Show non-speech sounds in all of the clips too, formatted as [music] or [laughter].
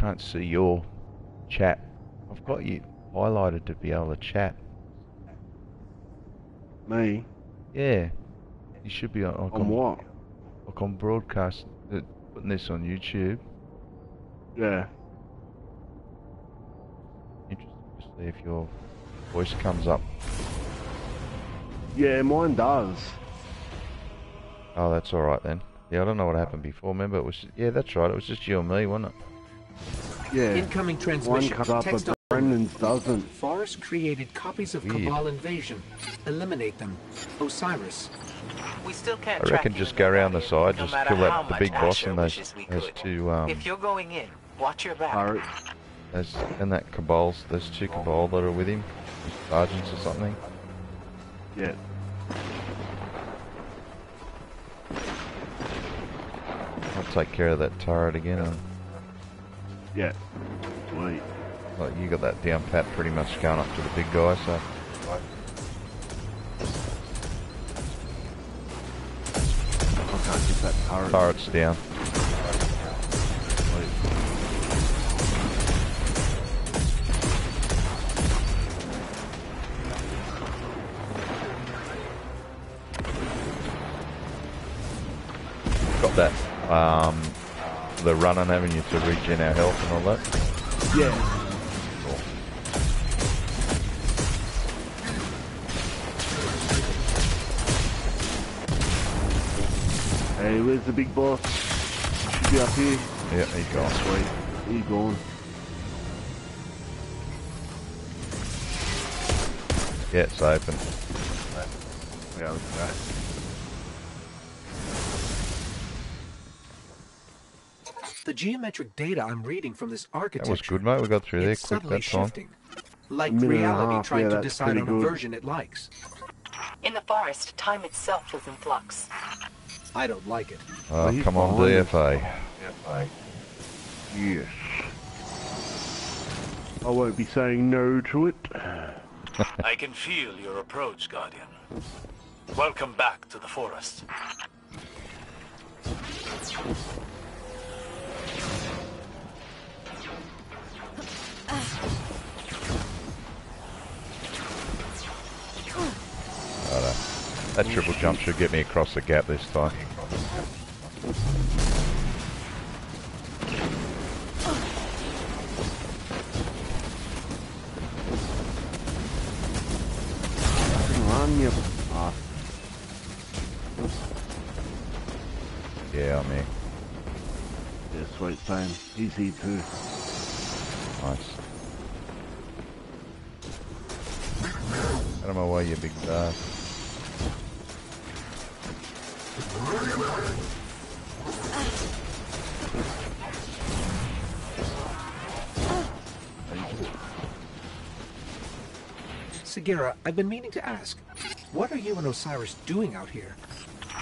can't see your chat. I've got you highlighted to be able to chat. Me? Yeah. You should be on. Like On what? Like on broadcast, uh, putting this on YouTube. Yeah. Interesting to see if your voice comes up. Yeah, mine does. Oh, that's all right then. Yeah, I don't know what happened before. Remember, it was yeah, that's right. It was just you and me, wasn't it? Yeah. Incoming One transmission. comes up, Text but Brendan's doesn't. Forest created copies of Weird. Cabal Invasion. Eliminate them. Osiris. We still can't I reckon just go around the side, no just kill that the big boss and those those two um If you're going in, watch your back. Pirate. those and that cabals those two cabal that are with him, sergeants or something. Yeah. I'll take care of that turret again. Yeah. Sweet. like you got that down pat pretty much going up to the big guy, so I can't get that turret. turret's down. Got that um the running having you to regen our health and all that. Yeah. Hey, where's the big boss? Should be up here. Yeah, he's gone. Sweet. He's gone. Yeah, it's open. Yeah, let's go. Geometric data I'm reading from this architecture. That was good, mate. We got through there it's quick subtly that time. shifting. Like Minute and a reality half, trying yeah, to decide on good. a version it likes. In the forest, time itself is in flux. I don't like it. Oh, he's come on, DFA. us. DFA. Yes. I won't be saying no to it. [laughs] I can feel your approach, Guardian. Welcome back to the forest. That triple jump should get me across the gap this time. Same. He's here too. Nice. Out of my way, you big dog. Sagira, I've been meaning to ask. What are you and Osiris doing out here?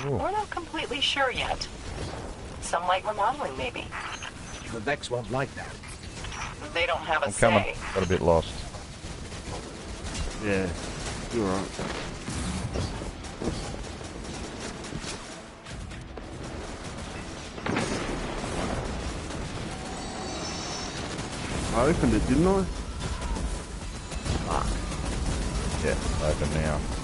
We're not completely sure yet. Some light remodeling, maybe. The Vex won't like that. They don't have a I'm coming. say. Got a bit lost. Yeah, you're right. I opened it, didn't I? Yeah, open now.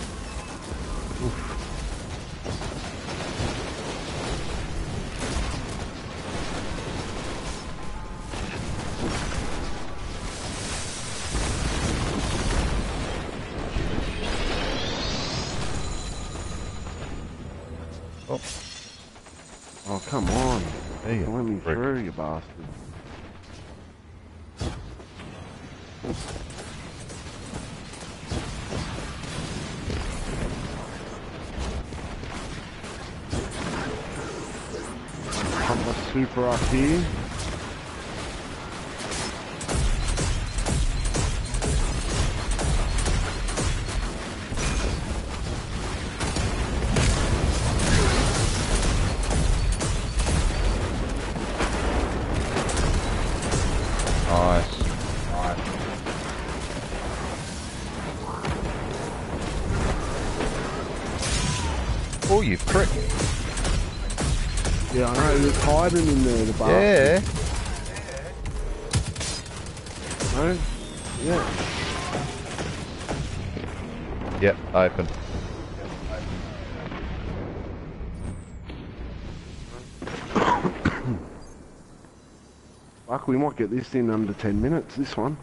Yeah, I know, he was hiding in there, the bastard. Yeah. No? Yeah. Yep, open. Fuck, we might get this in under 10 minutes, this one.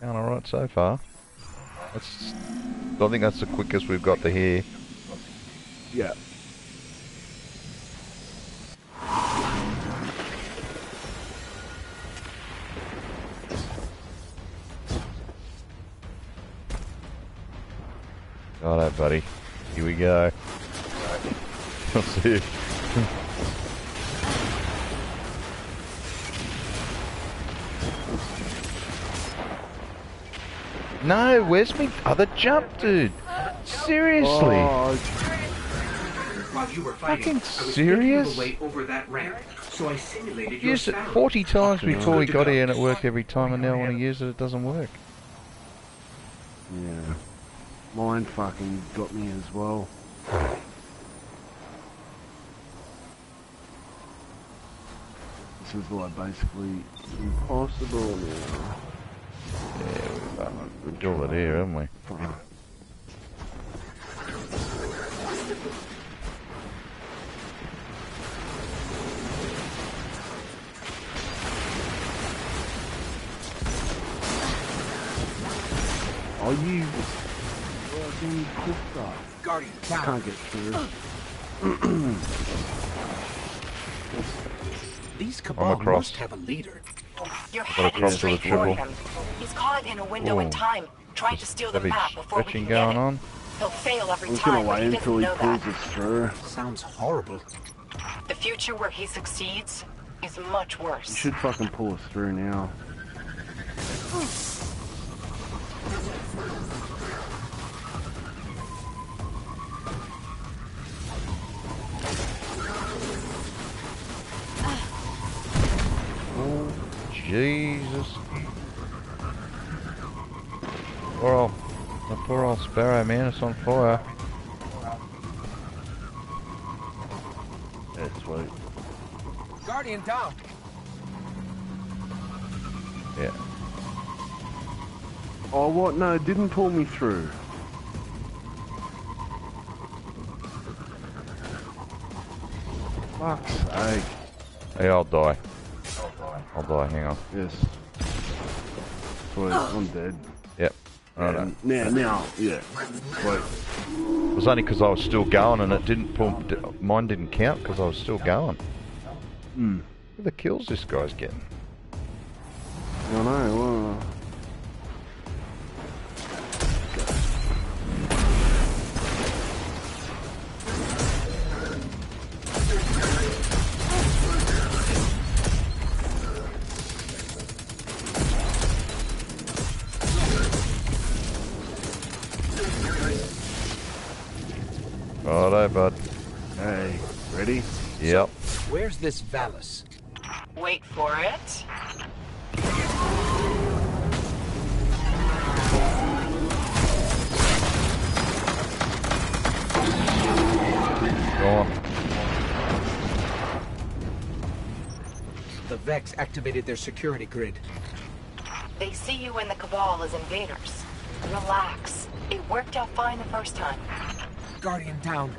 Going alright so far. That's, I think that's the quickest we've got to here. Yeah. Righto, buddy. Here we go. Let's see. no, where's me other jump, dude? Seriously? Oh, While you were fighting, Fucking I serious? my over that ramp, so I simulated Used it 40 times before we got here and it worked every time and now when I use it, it doesn't work. Mine fucking got me as well. This is like basically impossible now. Yeah, we've uh, we've killed it here, haven't we? Fuck. Are you fucking cooked up? Guardian, down. Can't get through. These cabal across. must have a leader. You're Gotta heading cross to the straight for triple. him. He's caught in a window in time, trying to steal the Heavy map before we can get going it. on. He'll fail every I'm just gonna time, but wait he until doesn't he know pulls that. us through. Sounds horrible. The future where he succeeds is much worse. You should fucking pull us through now. Jesus. Poor old, the poor old sparrow, man, it's on fire. That's sweet. Guardian down. Yeah. Oh, what? No, it didn't pull me through. Fuck's sake. Hey, I'll die. I'll die, hang on. Yes. Sweet, I'm dead. Yep. Righto. Um, now, now, yeah. Sweet. It was only because I was still going and it didn't pull, mine didn't count because I was still going. Hmm. Look at the kills this guy's getting. I don't know, well, this Valus? Wait for it. Go. The Vex activated their security grid. They see you and the Cabal as invaders. Relax. It worked out fine the first time. Guardian down.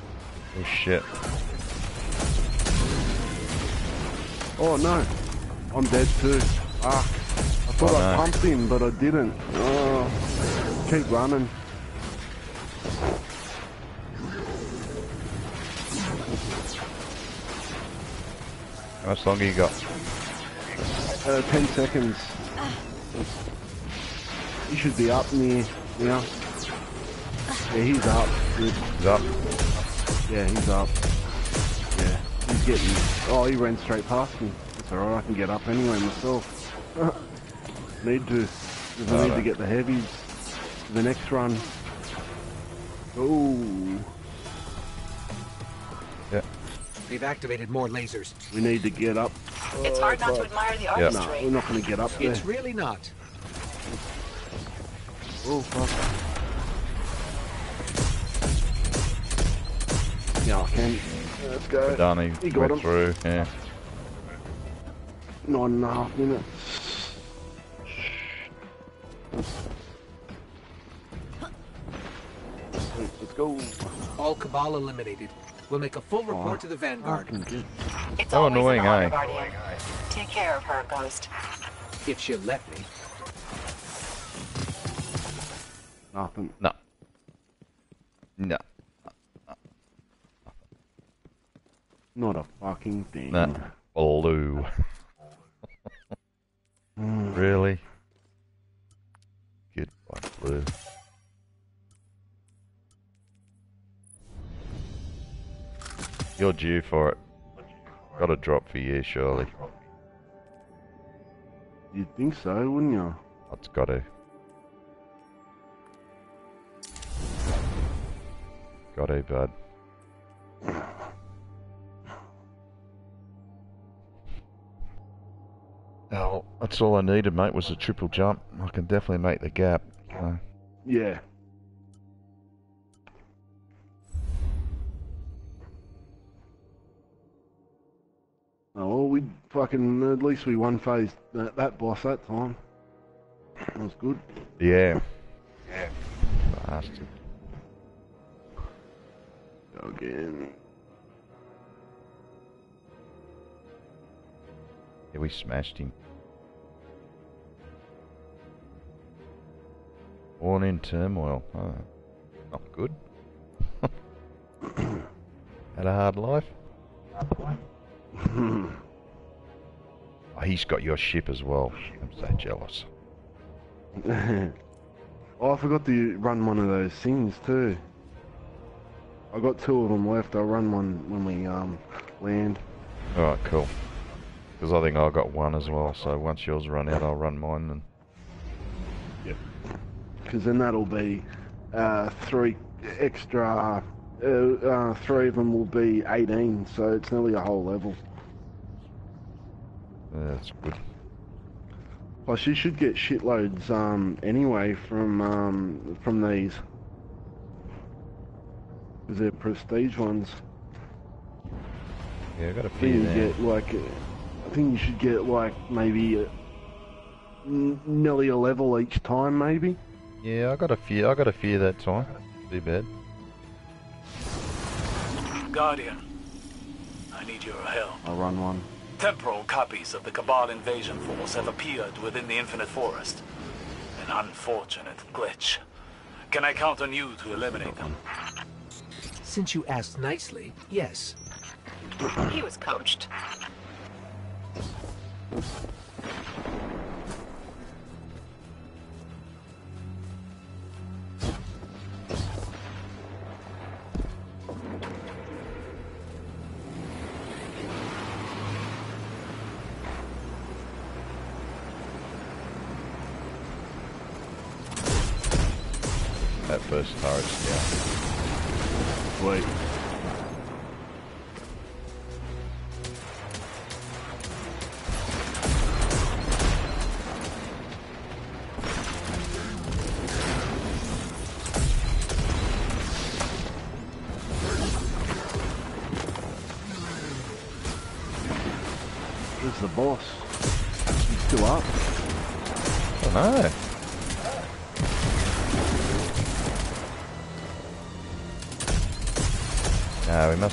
Oh shit. Oh no, I'm dead too. Ah, I thought Oh, I no. pumped him, but I didn't. Oh, keep running. How much longer you got? Uh, 10 seconds. He should be up near now. Yeah, he's up. Good. He's up. Yeah, he's up. Yeah, he's getting. Oh, he ran straight past me. It's alright, I can get up anyway myself. [laughs] need to. 'cause I need to get the heavies the next run. Oh, Yeah. They've activated more lasers. we need to get up. It's hard not to admire the Yeah. No, we're not going to get up there. It's really not. Oh, fuck. Yeah, I can. Yeah, let's go. Madani he went him. through, yeah. Nine and a half minutes. Let's go. All Cabal eliminated. We'll make a full oh, report oh, to the Vanguard. It's so annoying, eh? Take care of her, Ghost. If she'll let me. Nothing. No. Not a fucking thing. No. Blue. Hmm. really? Goodbye, blue. You're due for it. Got a drop for you, surely. You'd think so, wouldn't you? That's got to. Got to, bud. That's all I needed, mate, was a triple jump. I can definitely make the gap. So, Yeah. Oh, well, we fucking, at least we one phase that, that boss that time. That was good. yeah. Yeah. Bastard. Go again. Yeah, we smashed him. Born in turmoil. Oh, not good. [coughs] Had a hard life. [coughs] Oh, he's got your ship as well. I'm so jealous. [laughs] oh, I forgot to run one of those things too. I got two of them left. I'll run one when we um land. Alright, cool. Because I think I got one as well, so once yours run out, I'll run mine then. Because then that'll be uh, three extra. Uh, uh, three of them will be 18, so it's nearly a whole level. That's good. Plus, you should get shitloads um, anyway from um, from these. Because they're prestige ones. Yeah, I got a few you there. get like, I think you should get like maybe uh, nearly a level each time, maybe. Yeah, I got a few. I got a few that time. Too bad. Guardian, I need your help. I'll run one. Temporal copies of the Cabal invasion force have appeared within the Infinite Forest. An unfortunate glitch. Can I count on you to eliminate them? Since you asked nicely, yes. He was coached.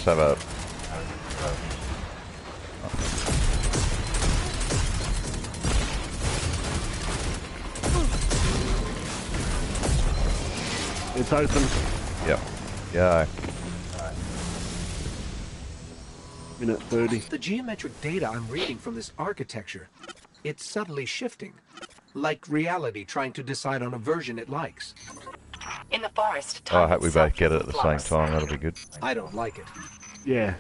Must have a. It's open. Yep. Yeah. Minute 30. The geometric data I'm reading from this architecture, it's subtly shifting. Like reality trying to decide on a version it likes. In the forest, Oh, I hope we both get it at in the same time. That'll be good. I don't like it. Yeah.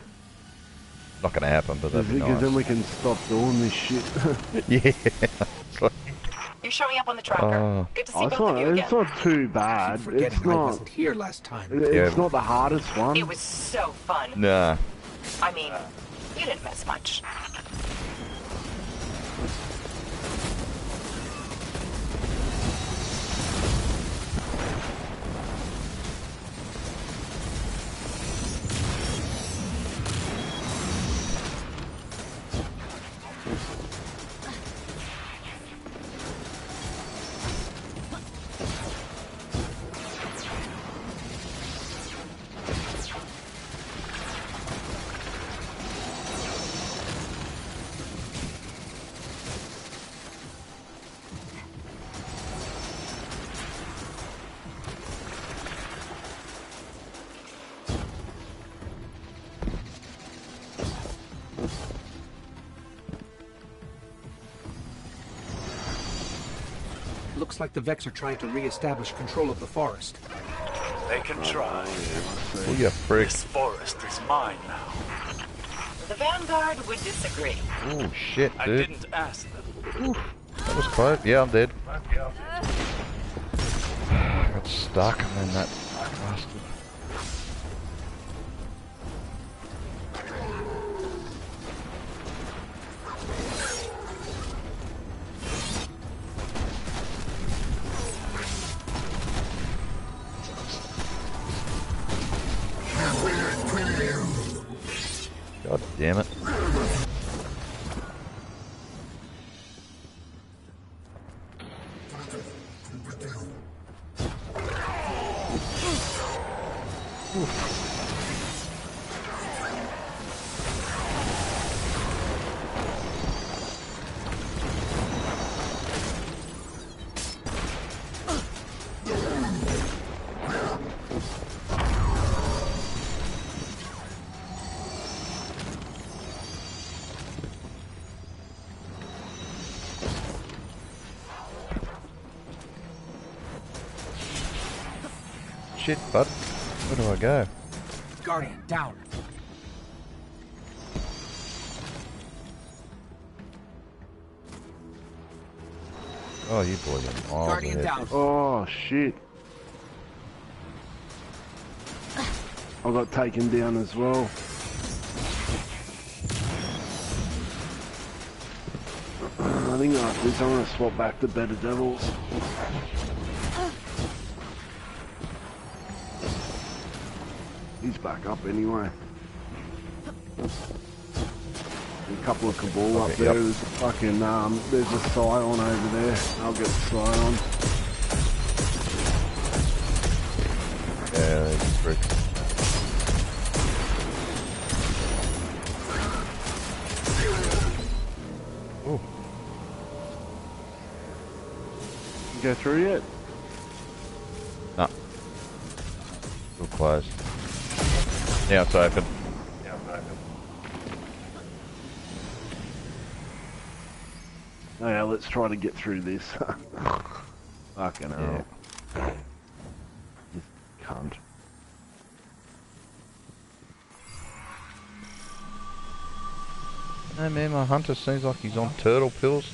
Not gonna happen, but that'd be Because then we can stop doing this shit. [laughs] [laughs] Yeah. You're showing up on the tracker. Oh. Good to oh, see Oh, it's both not. of you again. It's not too bad. keep forgetting It's I not. wasn't here last time. It's Yeah. not the hardest one. It was so fun. nah. I mean, you didn't miss much. Like the Vex are trying to re-establish control of the forest. They can try. Oh, you prick. This forest is mine now. The Vanguard would disagree. Oh, shit, I dude. didn't ask them. That was close. Yeah, I'm dead. I got stuck and then that go? Guardian, down. Oh, you boys are miles Guardian ahead. down. Oh shit. I got taken down as well. [clears throat] I think after this I'm gonna swap back to Better Devils. Back up anyway. A couple of Cabal up there. yep. There's a fucking um there's a Psion over there. I'll get the Psion. Yeah, these pricks. Oh, go through yet? no. Still closed. Now it's open. Oh yeah, let's try to get through this. [laughs] Fucking hell. This cunt. No man, my hunter seems like he's on turtle pills.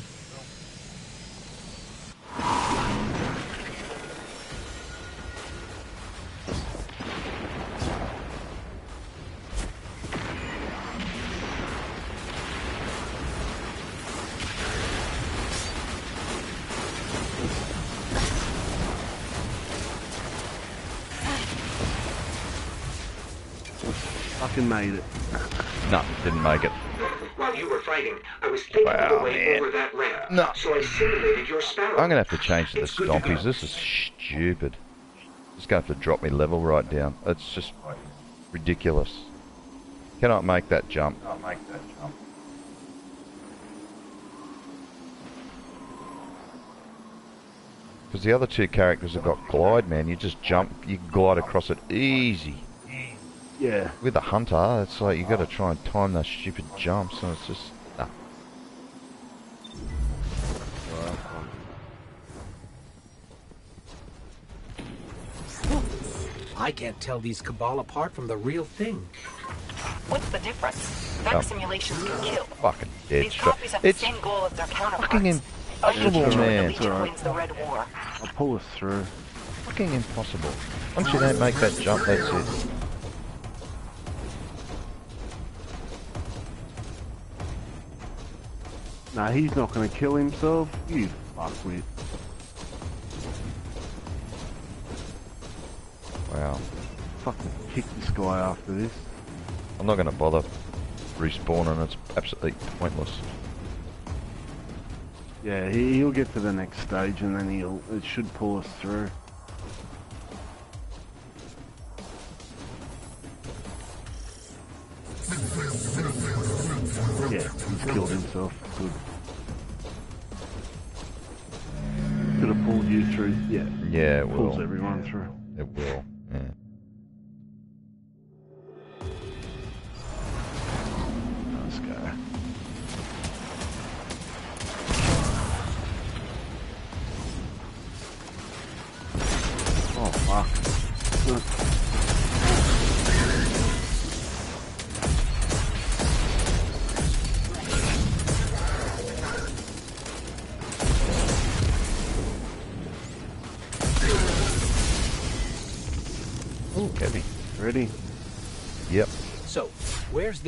Gonna have to change to the It's good to go. stompies. This is stupid. Just gonna have to drop me level right down. It's just ridiculous. Cannot make that jump. Cannot make that jump. Because the other two characters have got glide, man. You just jump, you glide across it easy. Yeah. With a hunter, it's like you got to try and time those stupid jumps, and it's just I can't tell these Cabal apart from the real thing. What's the difference? Vex Oh. simulations can kill. Fucking dead These copies have the same goal as their counterparts. fucking impossible, Ensure man. The Legion wins the Red War. I'll pull us through. fucking impossible. Once you don't make that jump, that's it. Nah, he's not gonna kill himself. You fuckwit. Wow. Fucking kick this guy after this. I'm not going to bother respawning. It's absolutely pointless. Yeah, he, he'll get to the next stage and then he'll it should pull us through. Yeah, he's killed himself. Good. Could have pulled you through. Yeah, Yeah, it pulls will. everyone Yeah, through. It will.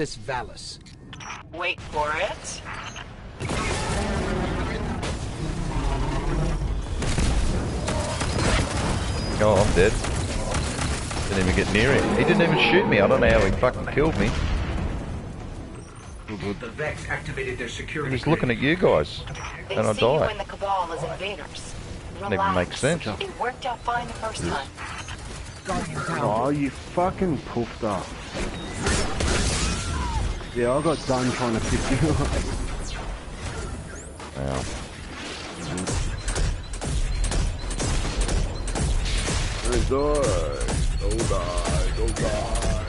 This Valus? Wait for it. Oh, I'm dead. Didn't even get near him. He didn't even shoot me. I don't know how he fucking killed me. The Vex activated their He security. was looking at you guys, They and I see you died. in the Cabal as invaders. Doesn't even make Relax. sense. It worked out fine the first time. Guardian. Oh, you fucking poofed up. Yeah, I got done trying to pick you up. Wow. Don't die. Don't die. Don't die.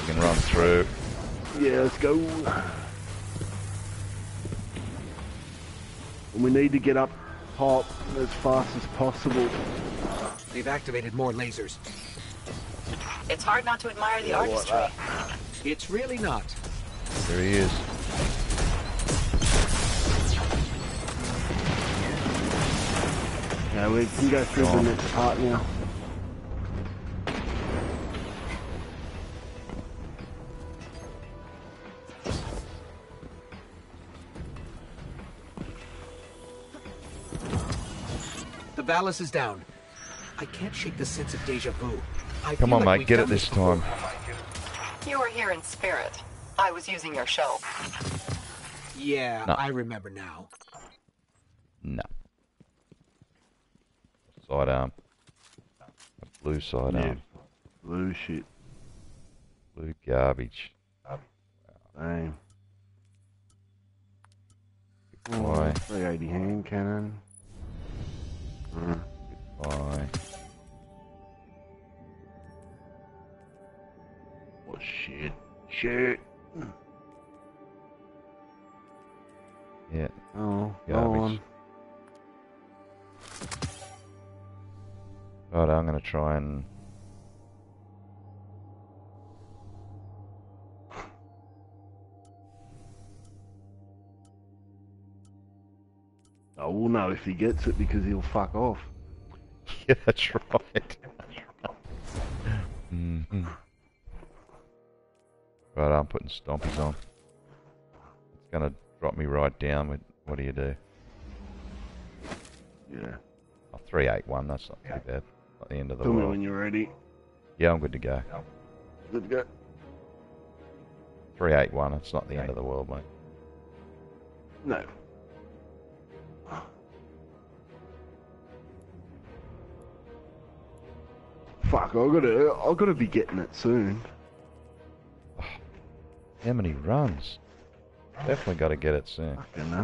You can run through. Yeah, let's go. And we need to get up top as fast as possible. They've activated more lasers. It's hard not to admire the artistry. It's really not. There he is. Yeah, we can go through the next part now. The Valus is down. I can't shake the sense of deja vu. I Come on, like mate, get it this before. time. You were here in spirit. I was using your show. Yeah, No. I remember now. No. Sidearm. A blue sidearm. Blue shit. Blue garbage. Damn. Why? 380 hand cannon. Mm. Why? Shit. Shit. Yeah. Oh, go Garbage. on. Right, I'm gonna try and Oh, we'll know if he gets it because he'll fuck off. [laughs] Yeah, that's right. [laughs] hmm Right, I'm putting stompies on. It's gonna drop me right down with what do you do? Yeah. Oh, 381, that's not too bad. Not the end of the Tell me world. when you're ready. Yeah, I'm good to go. Good to go. 381, it's not the end of the world, mate. No. Fuck, I gotta, I gotta be getting it soon. How many runs? Definitely got to get it soon. Fucking.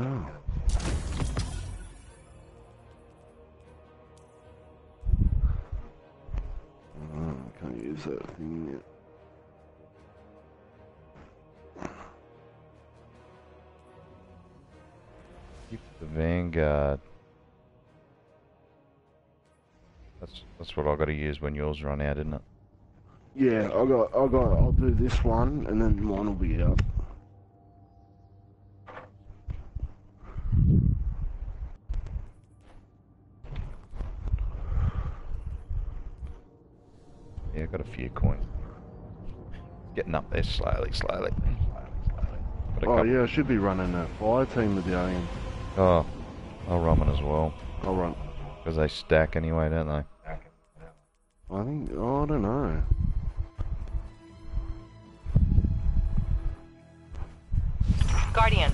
Oh, I can't use that thing yet. Keep the Vanguard. That's that's what I got to use when yours run out, isn't it? Yeah, I got, I got, I'll do this one, and then mine will be out. Yeah, I got a few coins. Getting up there slowly, slowly. Got a Oh couple- yeah, I should be running a fire team with medallion. Oh, I'll run one as well. I'll run. Because they stack anyway, don't they? I think, oh, I don't know. Guardian,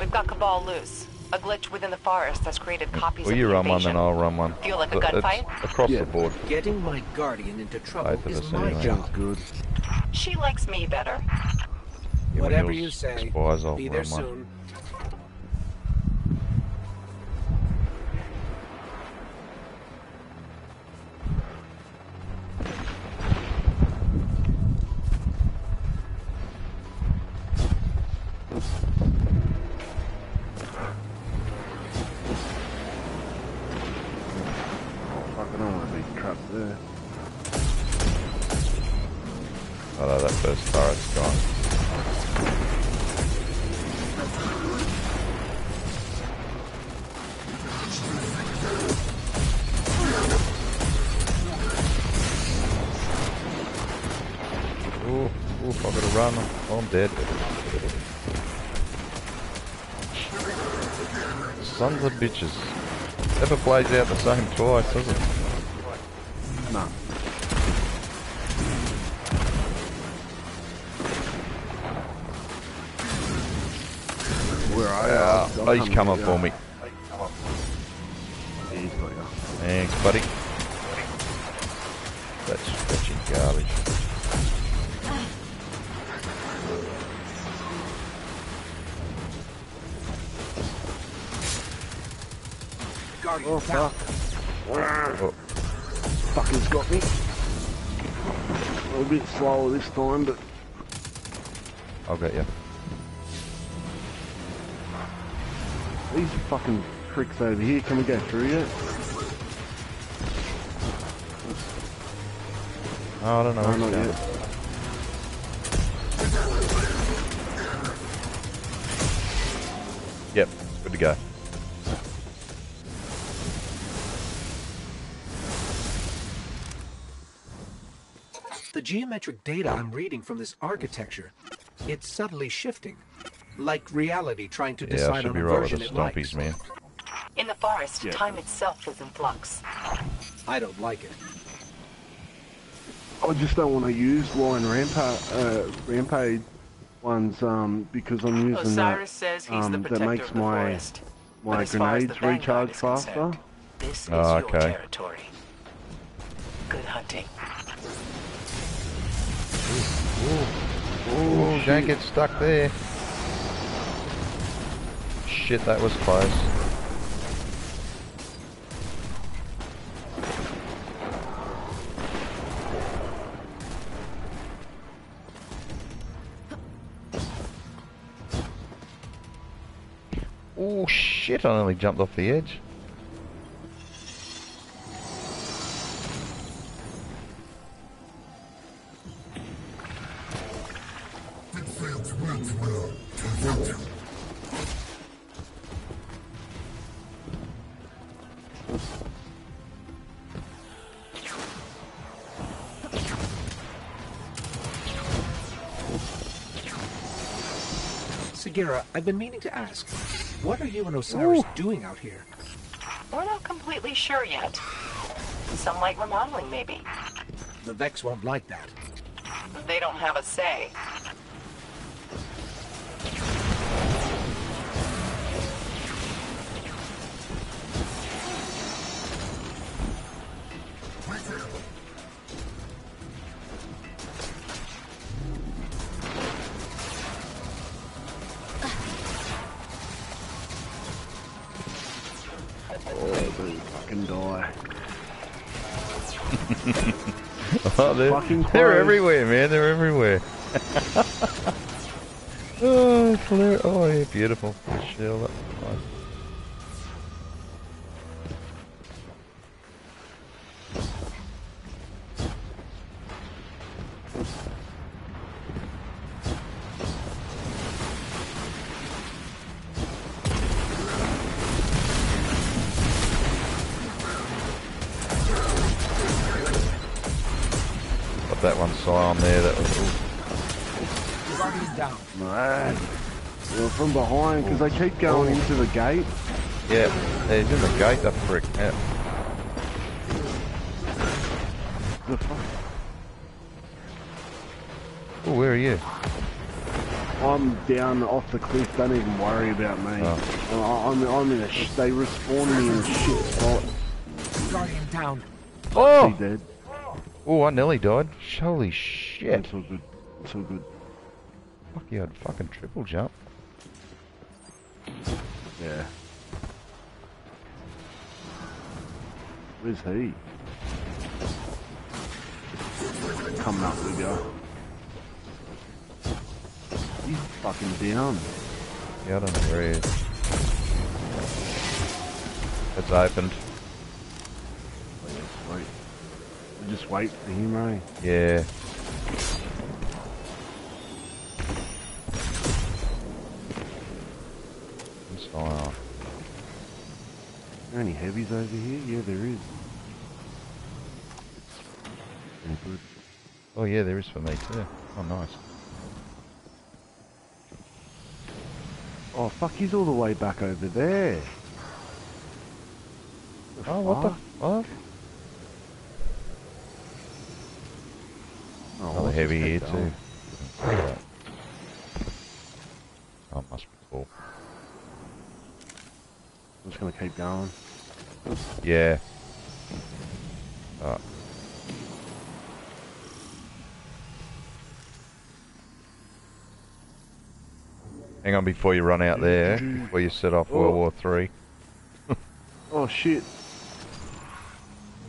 we've got Cabal loose. A glitch within the forest has created copies Well, of you the run one, invasion. then I'll run one. Feel like a But it's gunfight? Across Yeah. the board. Getting my Guardian into trouble is my anyway. job. Good. She likes me better. Yeah, Whatever you say. expires, I'll Be there soon. one. Bitches. Never plays out the same twice, does it? No. Where are you? Ah, I'll he's coming for me. This time, but I'll get you. these fucking pricks over here, can we go through yet? Oh, I don't know. No, not yet. Geometric data I'm reading from this architecture, it's subtly shifting. Like reality trying to Yeah, I decide should on be a right with version the it likes. man. In the forest, Yeah. time itself is in flux. I don't like it. I just don't want to use Lion Rampant, uh, Rampade ones, um, because I'm using Osiris that, says he's um, the that makes of the my, forest. my But as far as the grenades recharge is faster. concerned, This is Oh, your territory. Good hunting. Oh, don't get stuck there. Shit, that was close. Oh shit, I nearly jumped off the edge. Sagira, I've been meaning to ask, what are you and Osiris doing out here? We're not completely sure yet. Some light remodeling, maybe. The Vex won't like that. They don't have a say. They're, Fucking [laughs] they're everywhere, man. They're everywhere. [laughs] [laughs] oh, hilarious. Oh, yeah, beautiful. Shield because they keep going into the gate. Yeah, he's in the gate. That prick. Yeah. The [laughs] fuck? Oh, where are you? I'm down off the cliff. Don't even worry about me. Oh. I- I'm, I'm in a. Sh- they respawn me in a shit spot. Guardian down. Oh! He Oh! dead. Oh, I nearly died. Holy It's shit. all good. It's all good. Fuck you, I'd fucking triple jump. Yeah. Where's he? Coming up with you. He's fucking down. Yeah, I don't know where he is. It's opened. Oh, yeah, wait. Just wait for him, eh? Yeah. heavies over here? Yeah, there is. Good. Oh yeah, there is for me too. Oh, nice. Oh, fuck, he's all the way back over there. The oh, fuck? what the Yeah. Oh. Hang on before you run out there, before you set off World Oh. War Three. [laughs] Oh shit.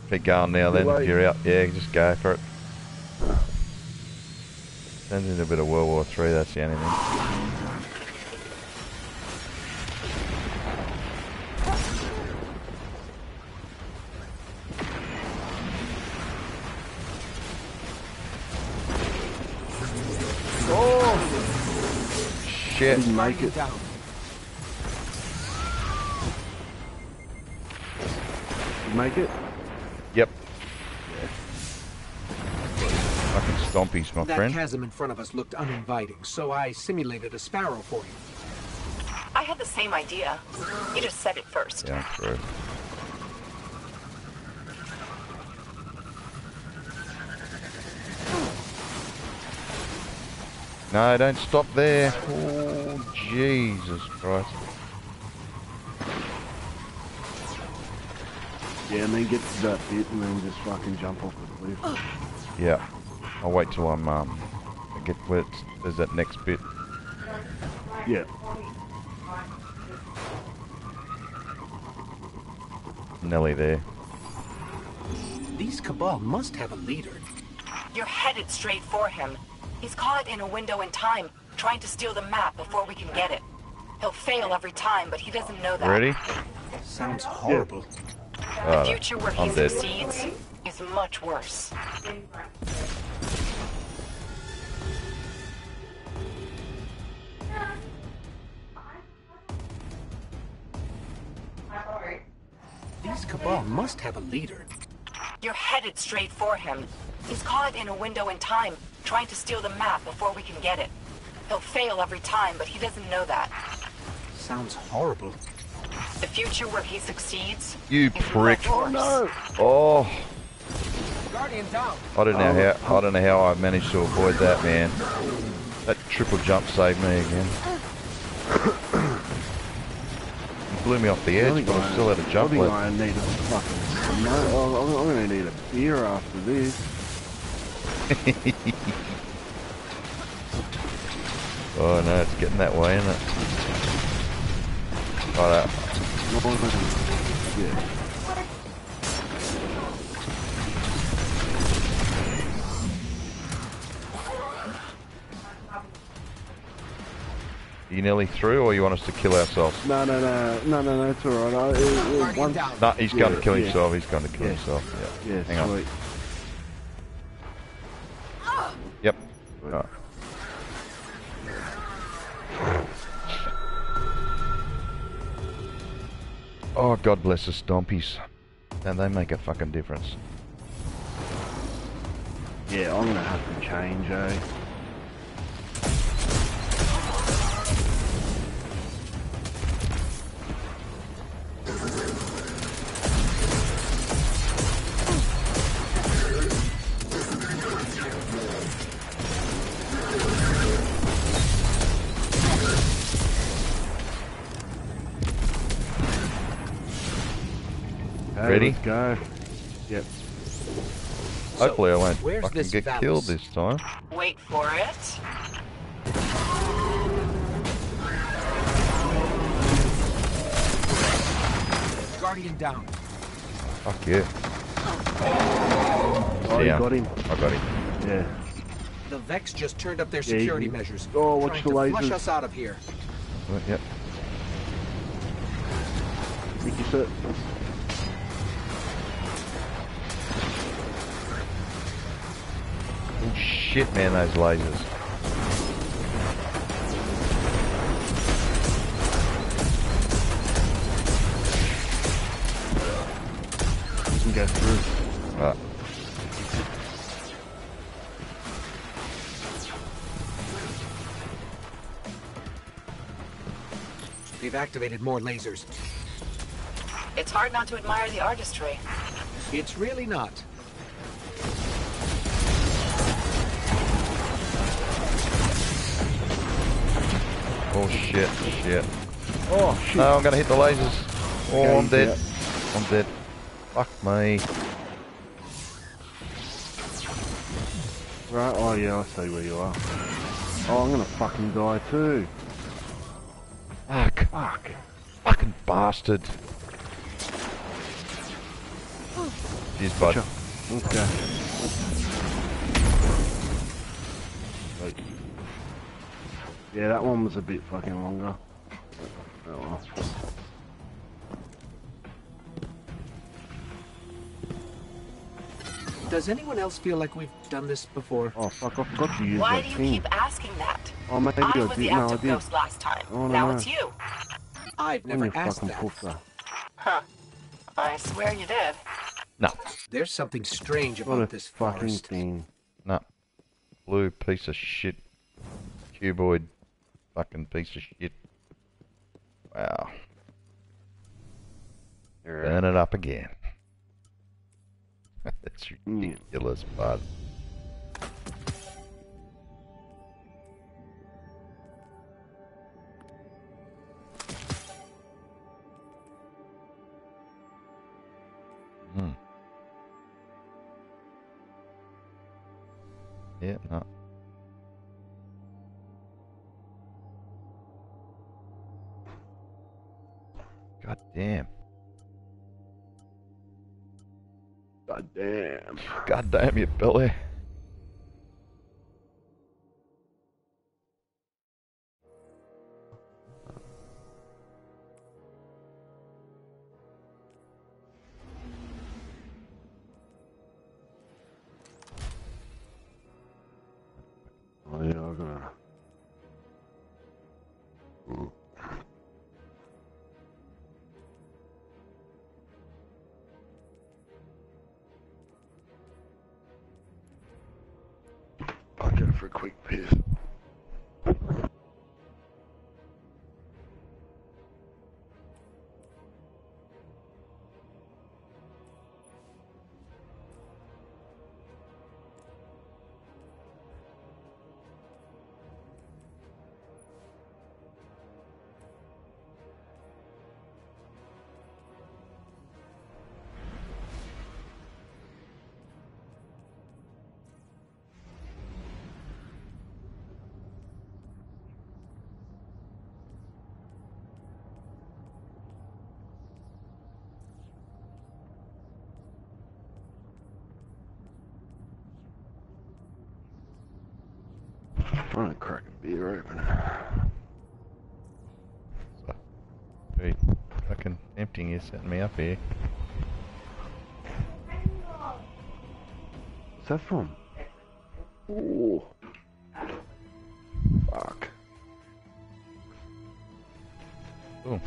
Keep going now then, Right. you're out. Yeah, just go for it. Turns into a bit of World War Three, that's the only thing. Didn't make it. down. Did make it? Yep. Fucking stompies, my That friend. chasm in front of us looked uninviting, so I simulated a sparrow for you. I had the same idea. You just said it first. Yeah, true. No, don't stop there. Oh, Jesus Christ. Yeah, and then get to that bit and then just fucking jump off the cliff. Yeah. I'll wait till I'm, um, I get where it's, there's that next bit. Yeah. Nelly there. These Cabal must have a leader. You're headed straight for him. He's caught in a window in time, trying to steal the map before we can get it. He'll fail every time, but he doesn't know that. Ready? Sounds horrible. The future where he I'm dead. succeeds is much worse. These Cabal must have a leader. You're headed straight for him. He's caught in a window in time, trying to steal the map before we can get it. He'll fail every time, but he doesn't know that. Sounds horrible. The future where he succeeds You prick. much worse. Oh, Guardian down. I don't know how, I don't know how I managed to avoid that, man. That triple jump saved me again. He blew me off the edge, but I I- still had a jump I think left. I need a fucking. No, I'm, I'm gonna need a beer after this. Oh no, it's getting that way, isn't it? Right, No, yeah. you nearly through, or you want us to kill ourselves? No, no, no, no, no, no, it's alright. I- it- it- once- No, he's going to kill yeah. himself. He's going to kill Yeah. himself. Yeah. Yeah, Hang on. sweet. Yep. Right. Oh, God bless the stompies. And they make a fucking difference. Yeah, I'm gonna have to change, eh? Ready? Let's go. Yep. Hopefully I won't fucking this get Valus? killed this time. Wait for it. Guardian down. Fuck yeah. Oh, you Down. got him. I got him. Yeah. The Vex just turned up their Yeah, security can- measures. Oh, watch trying the to flush us out of here. Well, Yep. Thank you, sir. Shit, man, those lasers. You can go through. Right. they've activated more lasers. It's hard not to admire the artistry. It's really not. Oh shit, shit. Oh shit. No, I'm gonna hit the lasers. Oh, Okay, I'm dead. I'm dead. Fuck me. Right, oh yeah, I see where you are. Oh, I'm gonna fucking die too. Fuck. Fuck. Fucking bastard. Cheers, bud. Okay. Yeah, that one was a bit fucking longer. Oh well. Does anyone else feel like we've done this before? Oh fuck, I forgot to use Why that do you thing. keep asking that? Oh, maybe I I was did. the No, active did. ghost last time. Oh, no, now no. it's you. I've never a asked fucking that. puffer. Huh. I swear you did. No. There's something strange What a about this fucking forest. thing. No. Blue piece of shit. Cuboid. Fucking piece of shit. Wow. Burn it up again. [laughs] That's Mm. ridiculous, bud. Hmm. Yeah, no. God damn. God damn. God damn you, Billy. Me up here. What's that from? Ooh. Fuck. Ooh.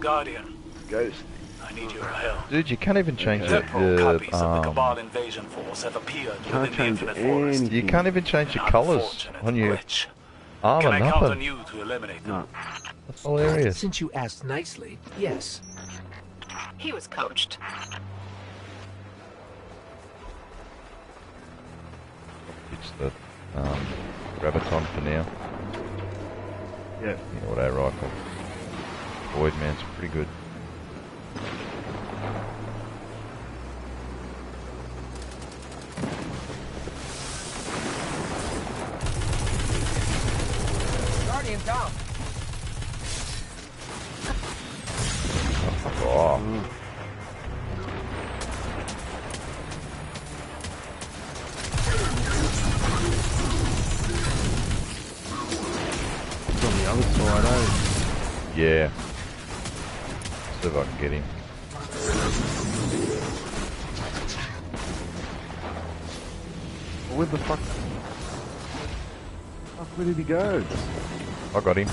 Guardian, Ghost. I need your help. Dude, you can't even change the, Several copies the of the um, Cabal invasion force have appeared Can't within the change Forest. You can't even change the colours on your glitch. armor, Can I count on nothing. you to eliminate them? No. That's hilarious. Since you asked nicely, yes. He was coached. It's the um, Graviton for now. Yeah. The auto rifle. Void Man's pretty good. Yeah. See if I can get him. Where the fuck? Fuck, where did he go? I got him.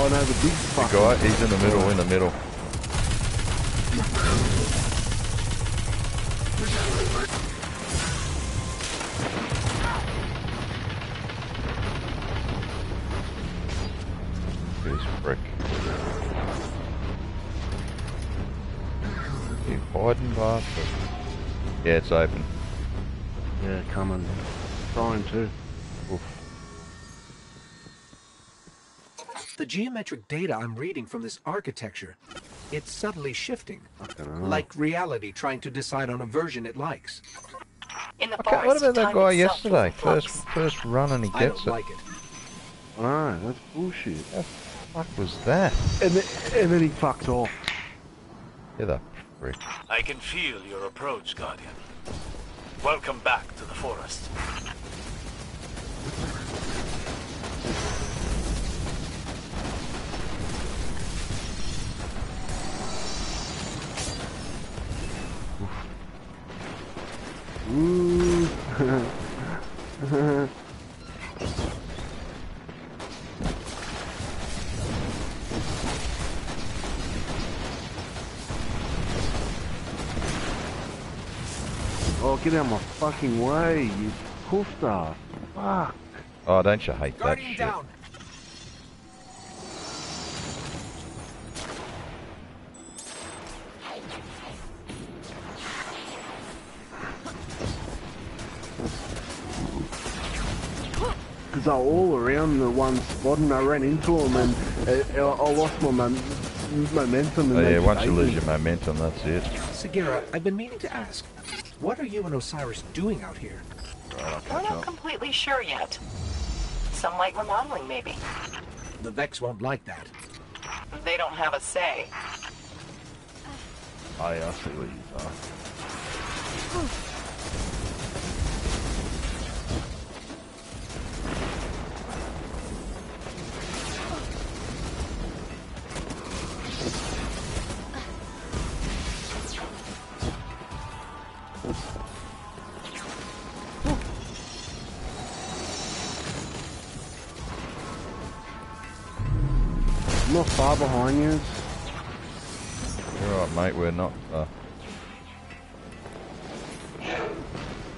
Oh no, the big The guy, he's in the middle, in the middle. It's open. Yeah, coming. Trying to. Oof. The geometric data I'm reading from this architecture, it's subtly shifting. Like reality trying to decide on a version it likes. In the Okay, forest, what about that guy yesterday? First, first run and he I gets don't it. like it. I know, that's bullshit. What was that? And then, and then he fucked off. Yeah, the frick. I can feel your approach, Guardian. Welcome back to the forest. Ooh. [laughs] oh, get out of my fucking way, you poofed ass. Fuck. Oh, don't you hate that Guardian shit? down. Because they were all around the one spot and I ran into them and uh, I lost my mom- momentum. Oh, yeah, once you lose me. your momentum, that's it. Sagira, I've been meaning to ask, what are you and Osiris doing out here? We're not completely sure yet. Some light remodeling, maybe. The Vex won't like that. They don't have a say. Yeah, I see what you are. Not far behind you. You're right, mate. We're not. Uh...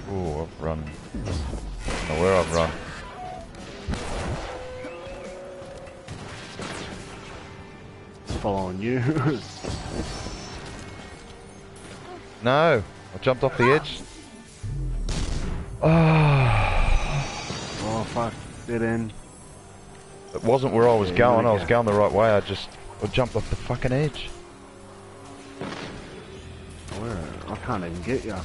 Oh, I've run. Now, where I've run. Following you. [laughs] No, I jumped off the edge. oh, fuck. Dead end. It wasn't where I was Yeah, going. I was go. going the right way. I just I jumped off the fucking edge. Where? I can't even get you.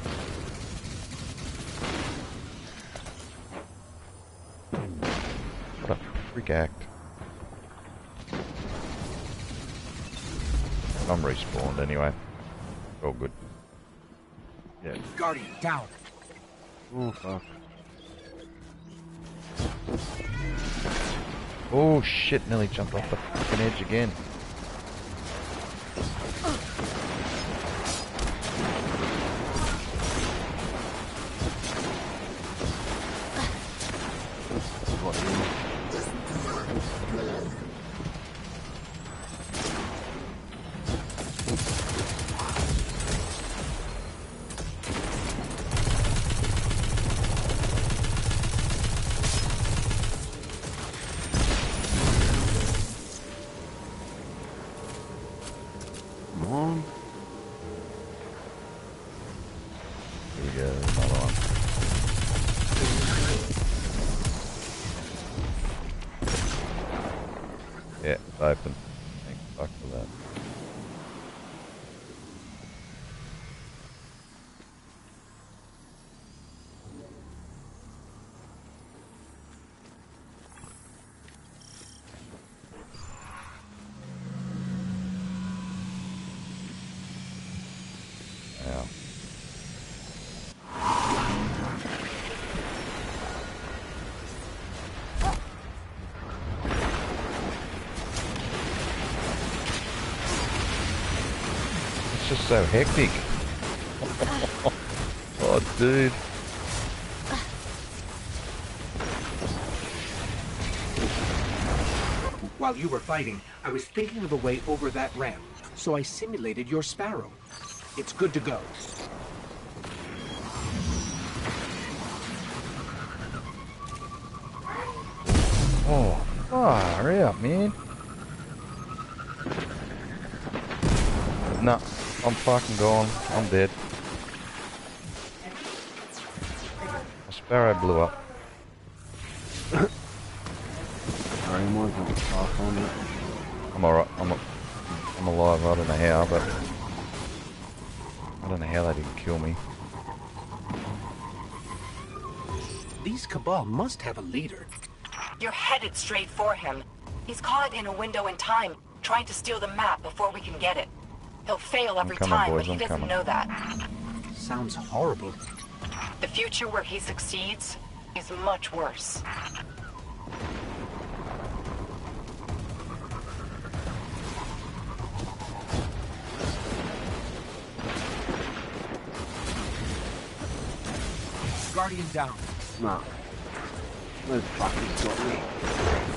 What a freak act. I'm respawned anyway. All good. Yeah. Guardian down. Oh, fuck. Oh shit, nearly jumped off the fucking edge again. just so hectic. [laughs] oh, dude. While you were fighting, I was thinking of a way over that ramp, so I simulated your sparrow. It's good to go. Oh, hurry up, man. No. I'm fucking gone. I'm dead. My sparrow blew up. Sorry, mine's half on it. I'm alright. I'm, a, I'm alive. I don't know how, but I don't know how they didn't kill me. These Cabal must have a leader. You're headed straight for him. He's caught in a window in time, trying to steal the map before we can get it. He'll fail every coming, time, boys, but he I'm doesn't coming. know that. Sounds horrible. The future where he succeeds is much worse. Guardian down. Nah. Those fuckers got me.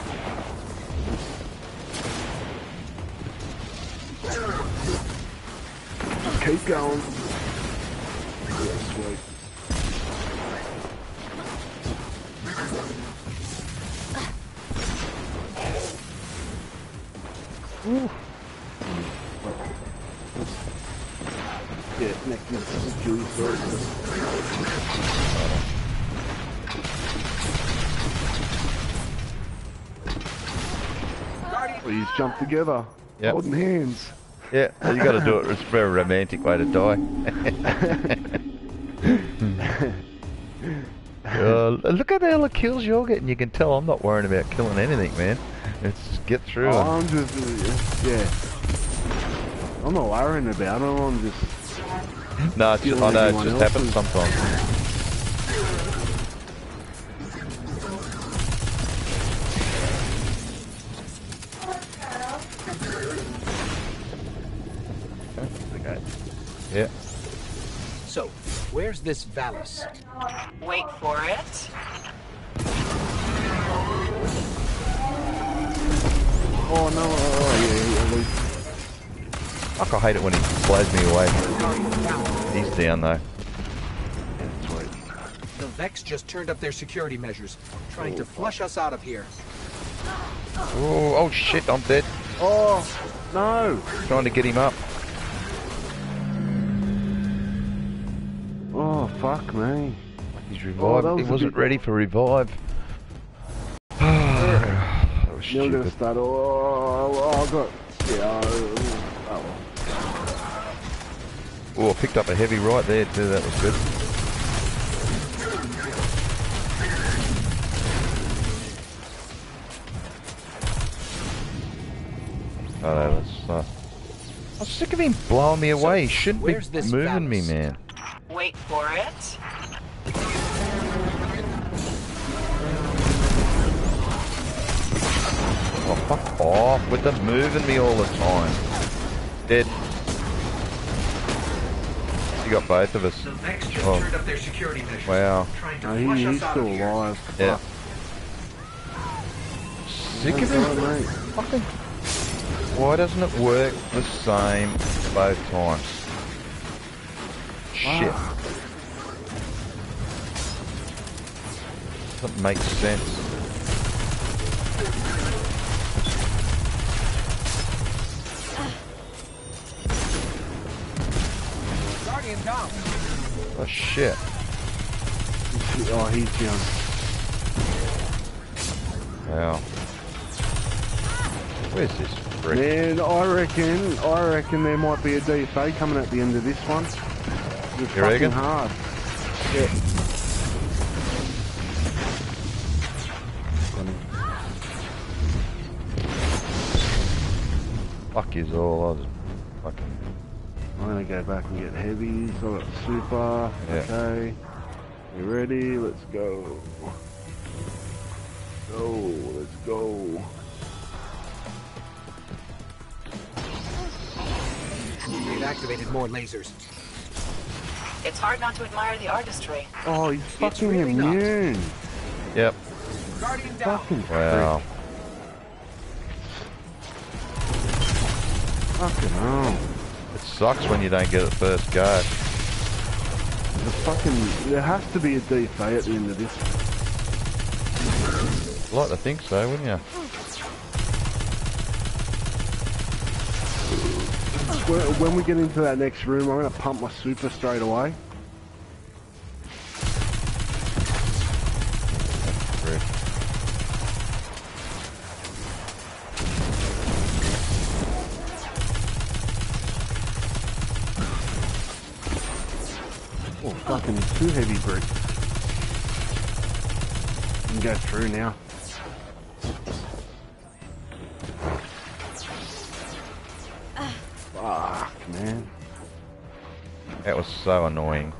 Julie first. Please jump together. Yep. Holding hands. Yeah, you got to do it. It's a very romantic way to die. [laughs] uh, look at all the kills you're getting. You can tell I'm not worrying about killing anything, man. It's just get through. Oh, I'm just, uh, yeah. I'm not worrying about it. I'm just. no, it's just, I know it just happens sometimes. Where's this Valus? Wait for it. Oh no! Oh yeah, at least. Fuck, I hate it when he blows me away. He's down though. The Vex just turned up their security measures, trying to flush us out of here. Oh, oh shit, I'm dead. Oh no! Trying to get him up. Me! He's Oh, revived. that he was a wasn't ready for revive. [sighs] that was You're gonna stupid. start. Oh, oh, I got. Yeah. Oh, oh. Oh, I picked up a heavy right there too. That was good. Oh, no, that's. Uh, I'm sick of him blowing me away. He shouldn't be where's this moving me, man. Off with them moving me all the time. Dead. You got both of us. The Vex just Oh. turned up their security Wow. to No, he, he's still of here. alive. Yeah. Sick of him. Oh. Fucking. Why doesn't it work the same both times? Shit. Doesn't make sense. Down. Oh shit. Oh, he's young. Wow. Where's this frick? Man, I reckon, I reckon there might be a DFA coming at the end of this one. It's You fucking reckon? hard. Yeah. Fuck is all. I was fucking. I'm gonna go back and get heavies. I got super. Yeah. Okay. You ready? Let's go. Go. Let's go. They've activated more lasers. It's hard not to admire the artistry. Oh, he's fucking really not. immune. Yep. Guardian down. Fucking Wow. Fucking hell. It sucks when you don't get it first go. The fucking. There has to be a DFA at the end of this. I'd like to think so, wouldn't you? when, when we get into that next room, I'm gonna pump my super straight away. Too heavy bricks. You can go through now. Fuck, man. That was so annoying.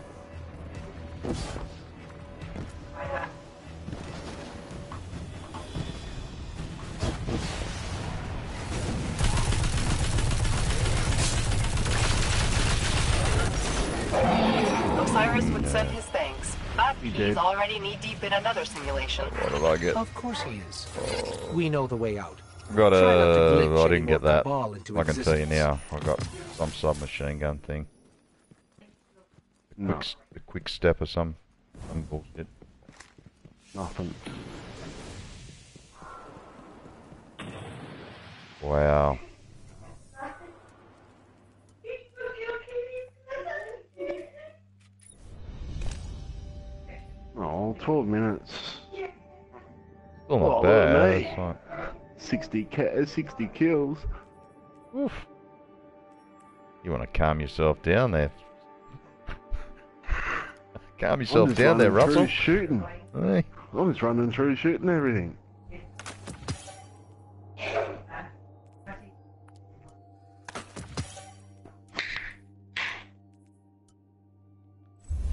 Already knee deep in another simulation. What did I get? Of course he is. We know the way out. Got Try not to uh, I didn't get that. I can tell you now. I got some submachine gun thing. No, Quick, s- a quick step or some, some bullshit. nothing. Wow. Oh, 12 minutes. Still not Oh, bad. It's 60, ca- uh, 60 kills. oof. You want to calm yourself down there. [laughs] calm yourself down there, Russell. shooting. Hey. I'm just running through shooting everything.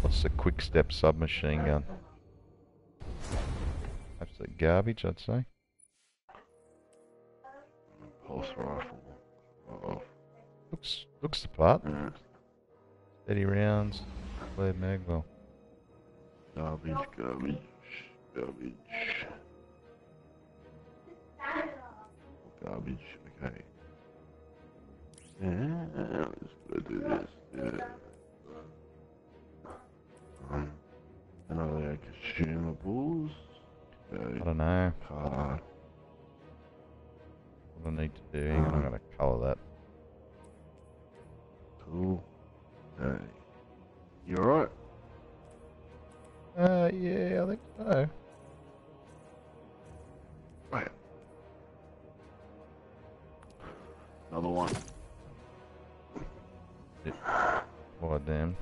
What's the quick step submachine gun? Absolute garbage, I'd say. Pulse rifle. Oh, Looks looks the part. yeah. Steady rounds, flared mag. Well, Garbage, garbage, garbage. Garbage, okay. Yeah, let's go do this. Yeah. Um, another consumables. I don't know what I need to do. [sighs] I'm gonna colour that. Cool. Okay. You alright? Uh, yeah, I think so. Right. Another one. Oh damn.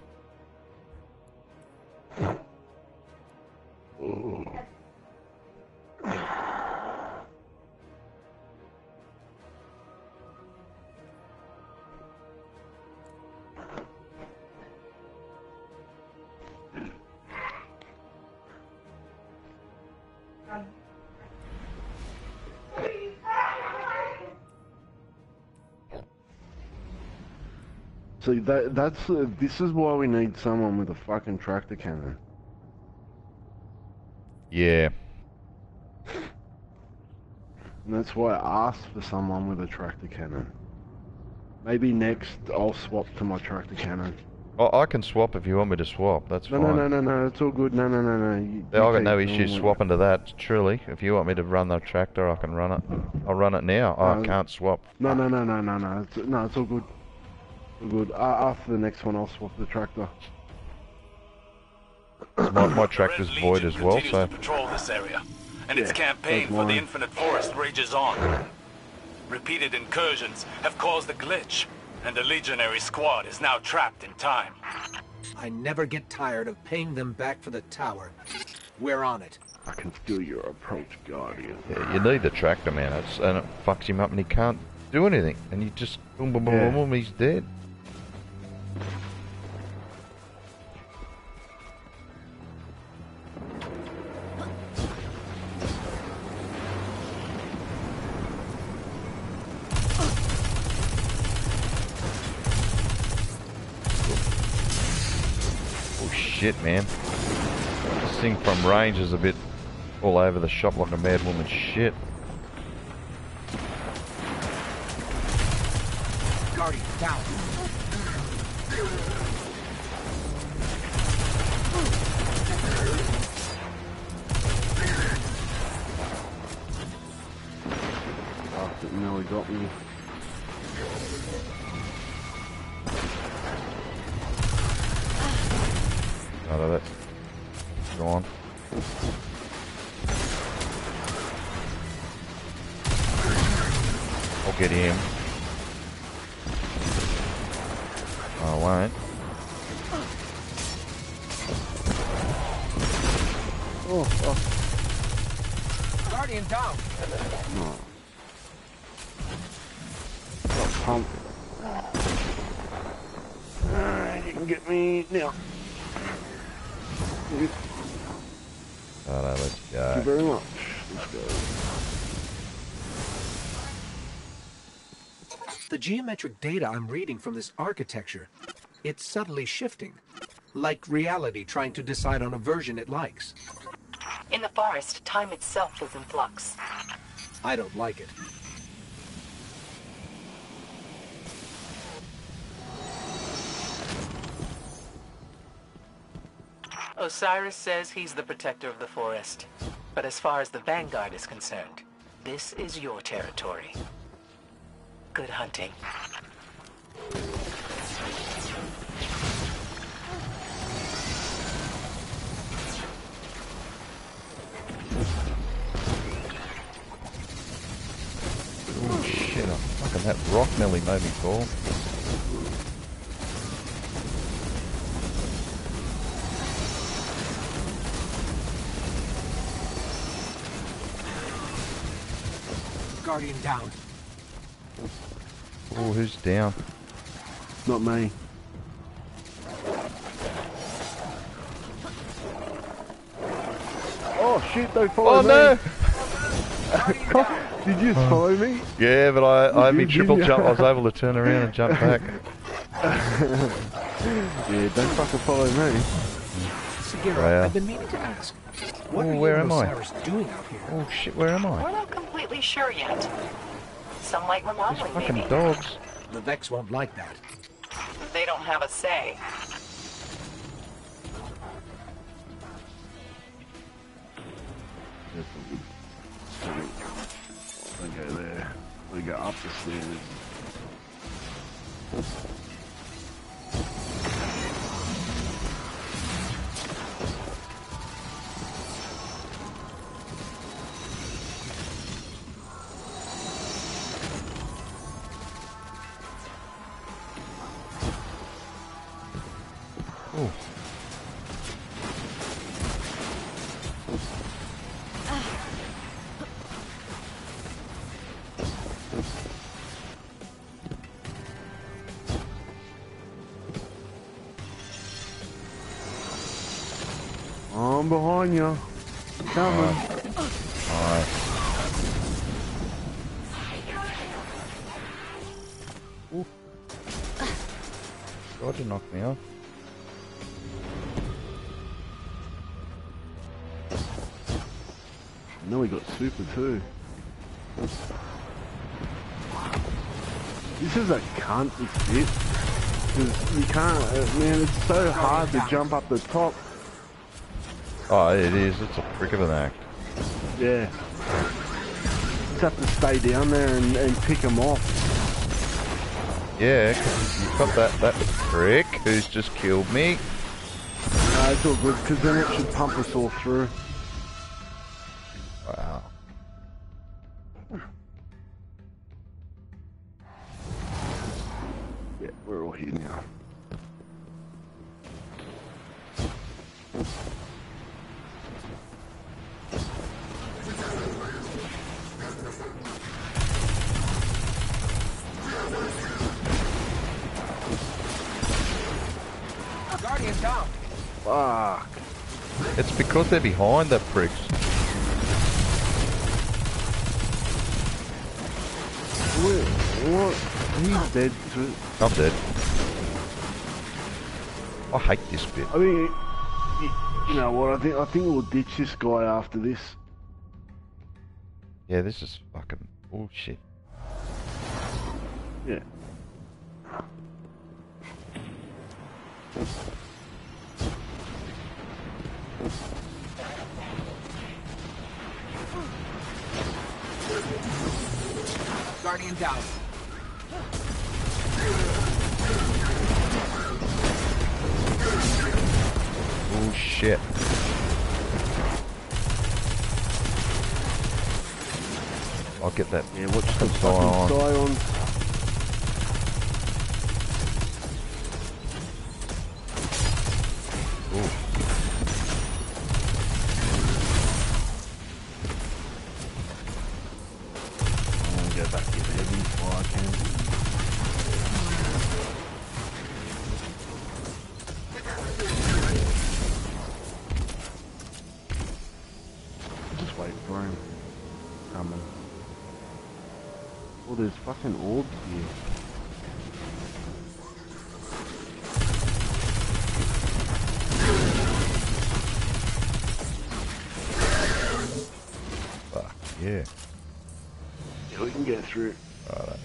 See that that's uh, this is why we need someone with a fucking tractor cannon. Yeah. And that's why I asked for someone with a tractor cannon. Maybe next I'll swap to my tractor cannon. Oh, I can swap if you want me to swap. That's No, fine. no, no, no, no, it's all good. No, no, no, no. You, Yeah, you I've got no issues swapping to that. Truly, if you want me to run the tractor, I can run it. I'll run it now. Oh, Uh, I can't swap. No, no, no, no, no, no. It's, no, it's all good. All good. Uh, after the next one, I'll swap the tractor. My, my tractor's Red void Legion as well, so patrol this area, and its campaign for the. Infinite Forest rages on. Repeated incursions have caused a glitch, and the Legionary squad is now trapped in time. I never get tired of paying them back for the tower. We're on it. I can feel your approach, Guardian. yeah, you need the tractor, man. It's, and it fucks him up, and he can't do anything. And you just boom, boom, boom, Yeah. boom, boom, he's dead. Oh shit, man. This thing from range is a bit all over the shop like a mad woman's shit. Guardian, down. Geometric data I'm reading from this architecture, it's subtly shifting. Like reality trying to decide on a version it likes. In the forest, time itself is in flux. I don't like it. Osiris says he's the protector of the forest. But as far as the Vanguard is concerned, this is your territory. Good hunting. Oh shit, oh, fucking that rock nearly made me fall. Guardian down. Oh, who's down? Not me. Oh shit, don't follow Oh me. no! [laughs] Did you just follow me? Yeah, but I, I had me [laughs] triple jump. I was able to turn around and jump back. [laughs] Yeah, don't fucking follow me. Sagira, Raya. I've been meaning to ask. What Oh, are you where and am I? Doing out here? Oh shit, where am I? We're not completely sure yet. Some like remodeling, Fucking maybe. dogs. The Vex won't like that. They don't have a say. We go there. We go up bit. Because you can't, uh, man, it's so hard to jump up the top. Oh, it is. It's a prick of an act. Yeah. Just have to stay down there and, and pick them off. Yeah, 'cause you've got that, that prick who's just killed me. No, it's all good, because then it should pump us all through. Because they're behind the pricks. What? What? He's dead. To, I'm dead. I hate this bit. I mean, you, you know what? I think I think we'll ditch this guy after this. Yeah, this is fucking bullshit. Yeah. Guardian down. Oh shit. I'll get that. Yeah, watch the Psion. fucking Psion. Ooh. I'm gonna go back to heavy while I can. Just wait for him. Coming. Oh, there's fucking orbs here. Fuck yeah. Yeah, we can get through. Righto.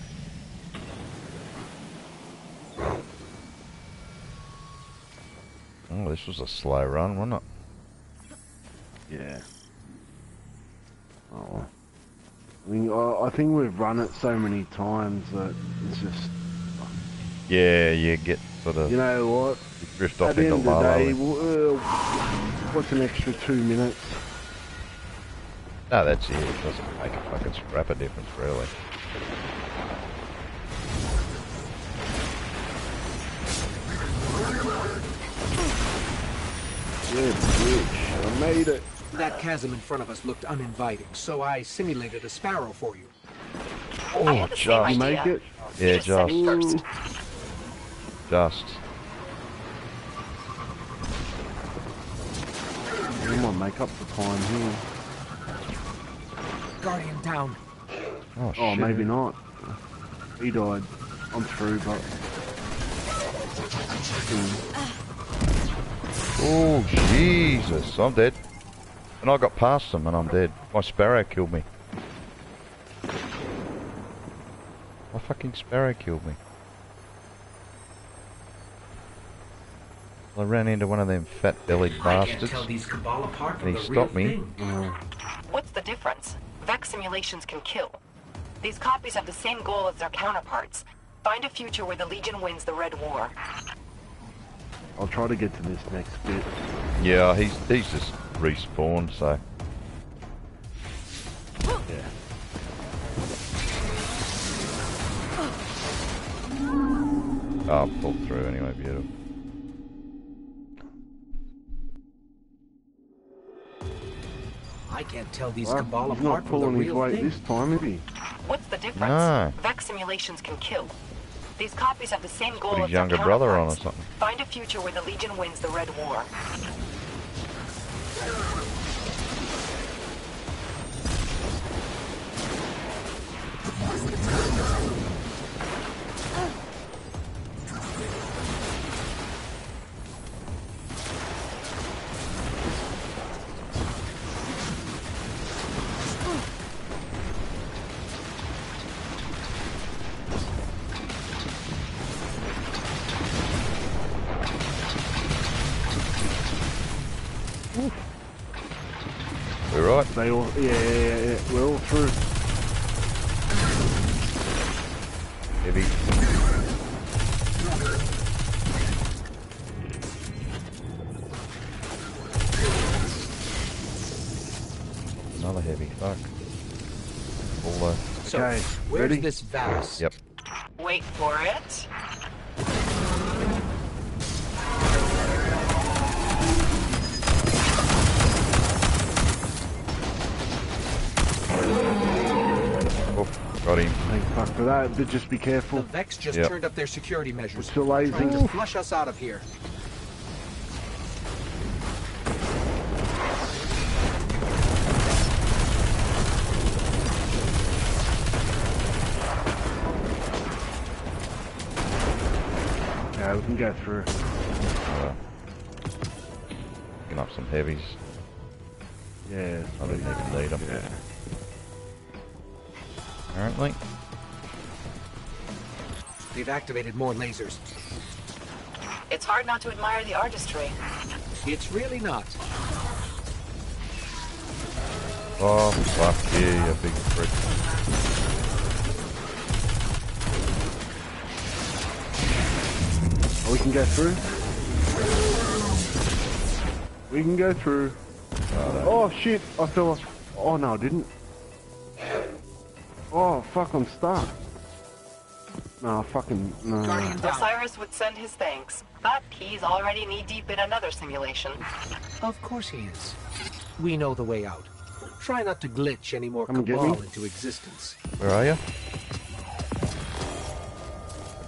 Oh, this was a slow run, wasn't it? Yeah. Oh. I mean, I, I think we've run it so many times that it's just, Yeah, you get sort of you know what? you drift At off the into end of the day, land. w- uh, what's an extra two minutes? No, that's it. It doesn't make a fucking scrap of difference, really. Yeah, bitch. I made it. That chasm in front of us looked uninviting, so I simulated a sparrow for you. Oh, had the same just. Make it. yeah, You just said it just, first. just. We might make up the time here. Guardian down. Oh, Oh, shit. maybe not. He died. I'm through, but. Oh, Jesus. I'm dead. And I got past them and I'm dead. My sparrow killed me. My fucking sparrow killed me. I ran into one of them fat-bellied bastards. tell these Cabal apart And he stopped me. thing. What's the difference? Vex simulations can kill. These copies have the same goal as their counterparts. Find a future where the Legion wins the Red War. I'll try to get to this next bit. Yeah, he's he's just respawned, so Yeah. Ah, oh, I'll through anyway. Beautiful. I can't tell these Well, Cabal apart from the real thing. Not pulling his weight this time, is he? What's the difference? No. Vex simulations can kill. These copies have the same goal Put his as younger brother on or something. Find a future where the Legion wins the Red War. Yeah, yeah, yeah, yeah. we're all through. Heavy. Another heavy. Fuck. All the. So, Okay, where's ready? this Valus? Yep. Wait for it. Got him. Thank fuck for that, but just be careful. The careful. Vex just Yep. turned up their security measures. We're still lazy. Trying to flush us out of here. Yeah, we can get through. Uh, picking up some heavies. Yeah. I didn't even need them. Yeah. Apparently. They've activated more lasers. It's hard not to admire the artistry. It's really not. Oh, fuck you, you big prick. Oh, we can go through? We can go through. Oh shit! I fell off. Oh no, I didn't. Oh fuck! I'm stuck. No, fucking no. Guardian. Osiris would send his thanks, but he's already knee-deep in another simulation. Of course he is. We know the way out. Try not to glitch any more Come cabal into existence. Where are you?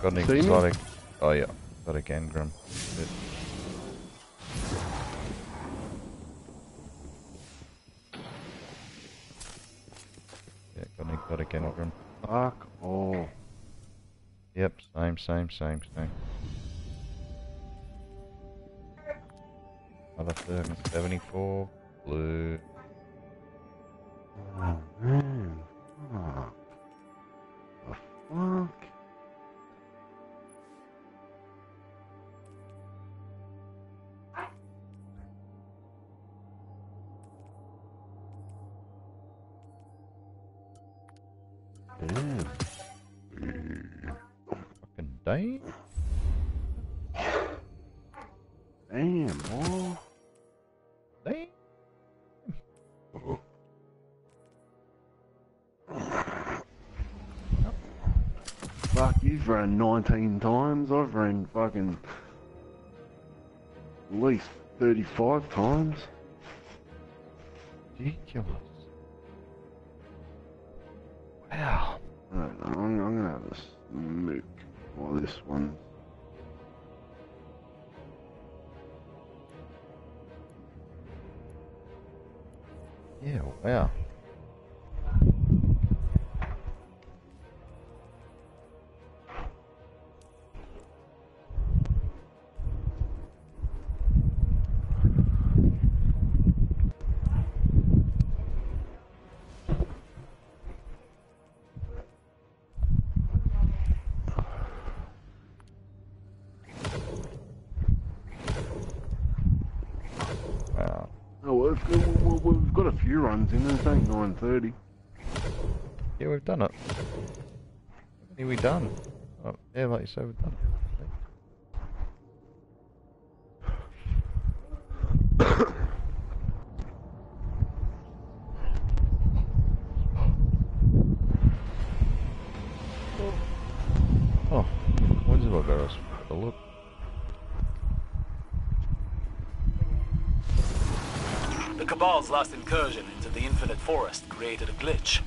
Got an exotic. Oh yeah, exotic engram. Shit. Got an exotic engram. Fuck. Oh. Yep, same, same, same, same. Another 74. Blue. Oh man. Fuck. The fuck. Damn. Fucking day. Damn, boy. Damn. Fuck, you've run 19 times. I've run fucking at least 35 times. Ridiculous. Wow. Right, I'm, I'm gonna have a smoke while this one. Yeah, wow. Wow. A few runs in. It's only 9:30. Yeah, we've done it. Many we done? Oh, yeah, like you said, we've done it. Oh, when's it better? A look. The Cabal's last incursion into the Infinite Forest created a glitch.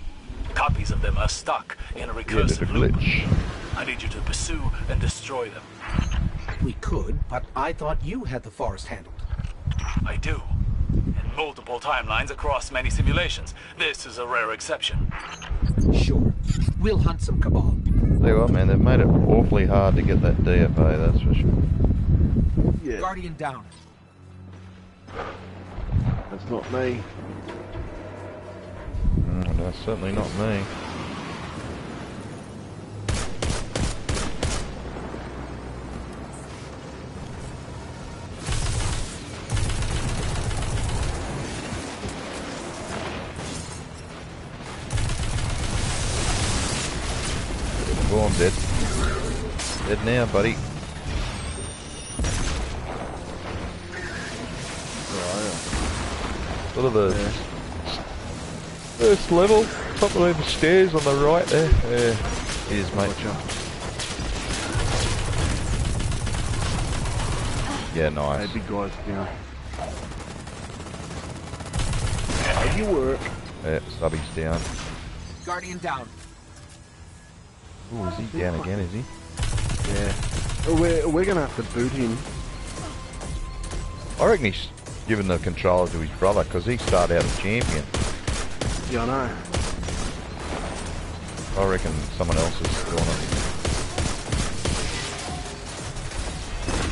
Copies of them are stuck in a recursive there's a loop. glitch. I need you to pursue and destroy them. We could, but I thought you had the forest handled. I do. In multiple timelines across many simulations. This is a rare exception. Sure. We'll hunt some cabal. Tell you what, man, they've made it awfully hard to get that DFA, that's for sure. Yeah, Guardian down. That's not me. Mm, that's certainly not me. Go on, dead. Dead now, buddy. Sort of the first level, top of them stairs on the right there. Yeah, here's mate. Yeah, Hey, nice. big guys down. How you work? Yeah, subby's down. Guardian down. Oh, is he down again, is he? Yeah. Oh, We're, we're gonna have to boot him. I reckon he's given the controller to his brother because he started out as champion. Yeah, I know. I reckon someone else is doing it.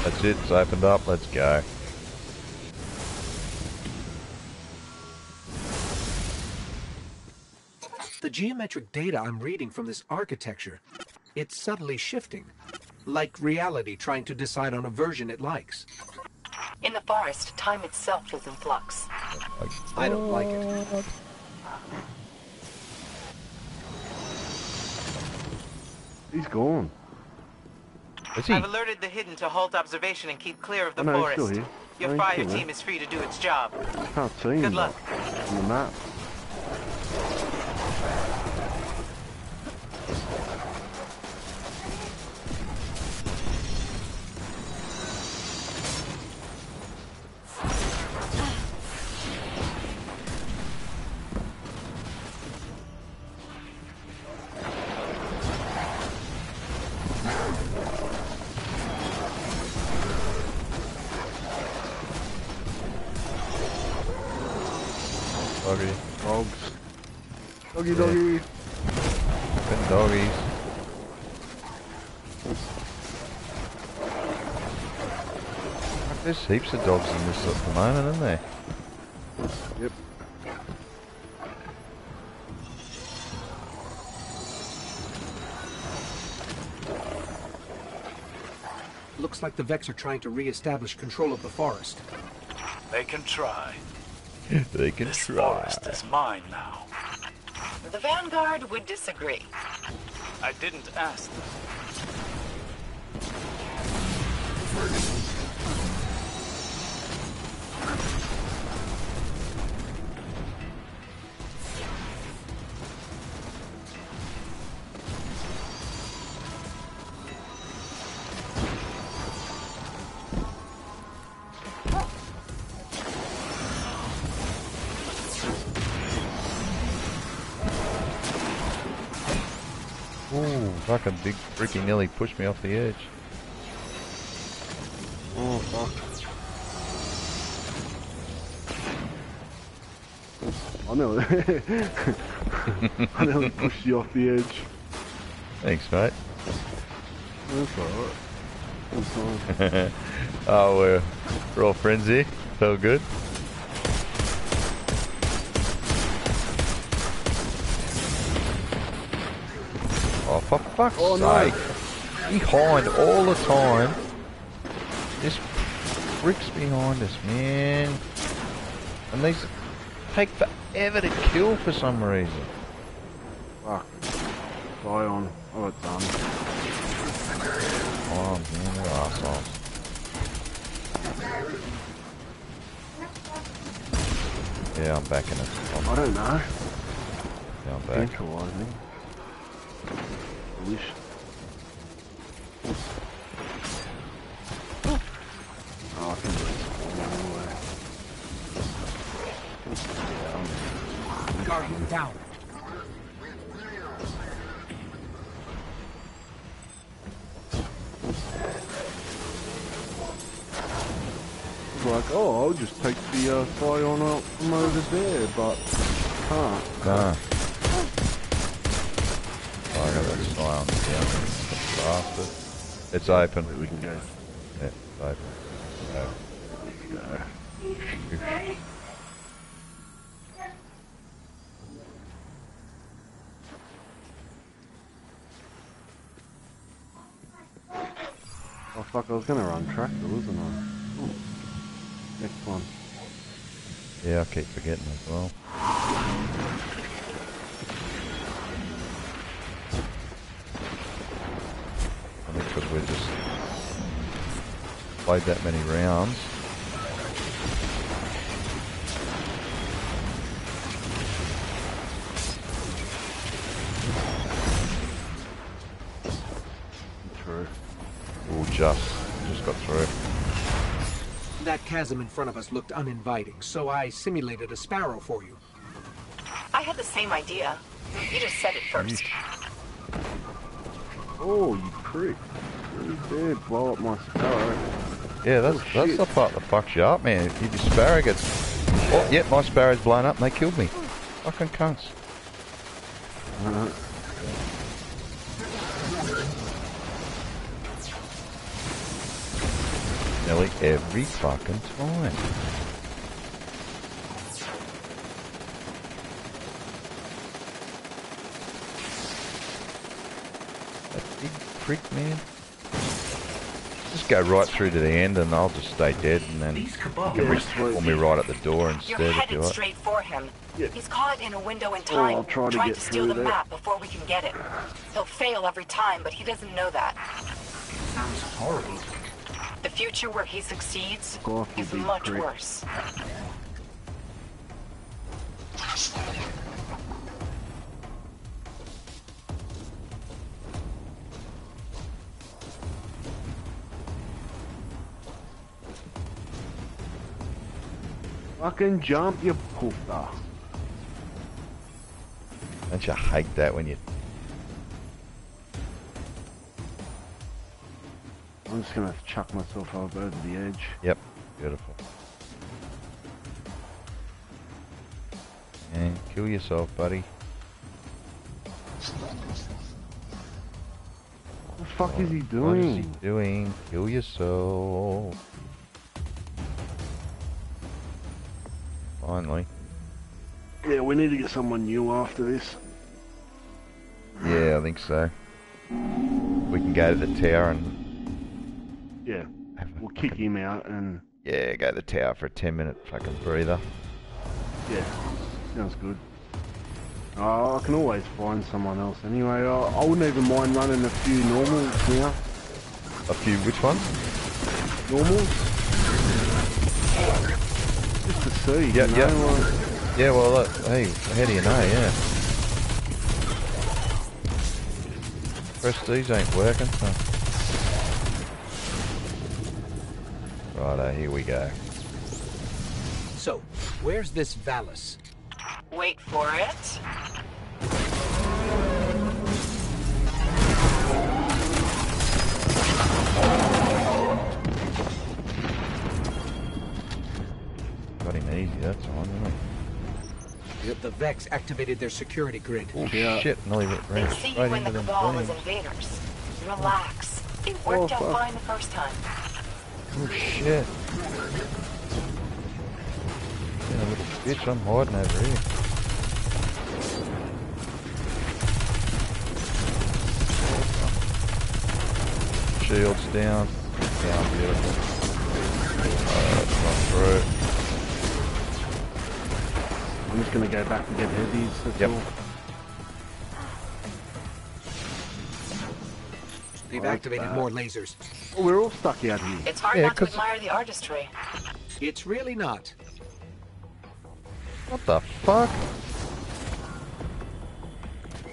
That's it, it's opened up, let's go. The geometric data I'm reading from this architecture, it's subtly shifting. Like reality trying to decide on a version it likes. In the forest, time itself is in flux. I don't like it. He's gone. is he? I've alerted the hidden to halt observation and keep clear of the Oh, no, he's forest. still here. Your Thank fire you, team is free to do its job. Can't see him Good luck. on the map. Heaps of dogs in this at the moment, isn't there? Yep. Looks like the Vex are trying to re-establish control of the forest. They can try. [laughs] they can This try. forest is mine now. The Vanguard would disagree. I didn't ask them. Fucking big freaking nearly pushed me off the edge. Oh fuck. I know. [laughs] I nearly pushed you off the edge. Thanks, mate. That's alright. That's fine. [laughs] oh, we're, we're all friends here. So good. For fuck's Oh, no. sake. Behind all the time. This bricks behind us, man. And these take forever to kill for some reason. Fuck. Fly on. Oh, it's done. Oh, man, they're assholes. Yeah, I'm back in it. I'm, I don't know. yeah, I'm back. выше. Open. We can go. Yeah, it's open. So, Oh fuck, I was gonna run tractor, wasn't I? Ooh. Next one. yeah, I keep forgetting as well. Played that many rounds. True. Oh, just, just got through. That chasm in front of us looked uninviting, so I simulated a sparrow for you. I had the same idea. You just said it first. Oh, you prick. You really did blow up my sparrow. Yeah, that's Oh, that's the part that fucks you up, man. If your sparrow gets... Oh, yep, my sparrow's blown up and they killed me. Fucking cunts. Uh, Nearly every fucking time. That big prick, man. Just go right through to the end and I'll just stay dead and then you These Cabal can forces pull me right at the door instead You're if you headed straight for him. Yeah. He's caught in a window in Oh, time, I'll try to trying get to steal the through that. map before we can get it. He'll fail every time, but he doesn't know that. sounds horrible. The future where he succeeds Go is much prick. worse. Fucking jump, you pooper. Don't you hate that when you... I'm just gonna chuck myself up over the edge. Yep, beautiful. And kill yourself, buddy. What the fuck is he doing? What is he doing? doing? Kill yourself. Finally. Yeah, we need to get someone new after this. Yeah, I think so. We can go to the tower and Yeah, we'll kick him out and yeah, go to the tower for a ten minute fucking breather. yeah, sounds good. Oh, I can always find someone else anyway. I, I wouldn't even mind running a few normals now. A few which ones? Normals? Just to see, Yep, you yep. know, like- Yeah, well, uh, hey, how do you know? Yeah. Prestige ain't working. So. Righto, here we go. So, where's this Valus? Wait for it. Got him easy that time, The Vex activated their security grid. Oh Yeah. shit, nearly ran They straight see into you when the them Cabal was invaders. Relax. It worked Oh, out fine the first time. Oh shit. Yeah, little bitch, I'm hiding over here. Shields down. Down, beautiful. Alright, run through. I'm just gonna go back and get heavies. That's Yep. all. They've Oh, that's activated bad. more lasers. Oh, we're all stuck out here. It's hard Yeah, not to admire the artistry. It's really not. What the fuck?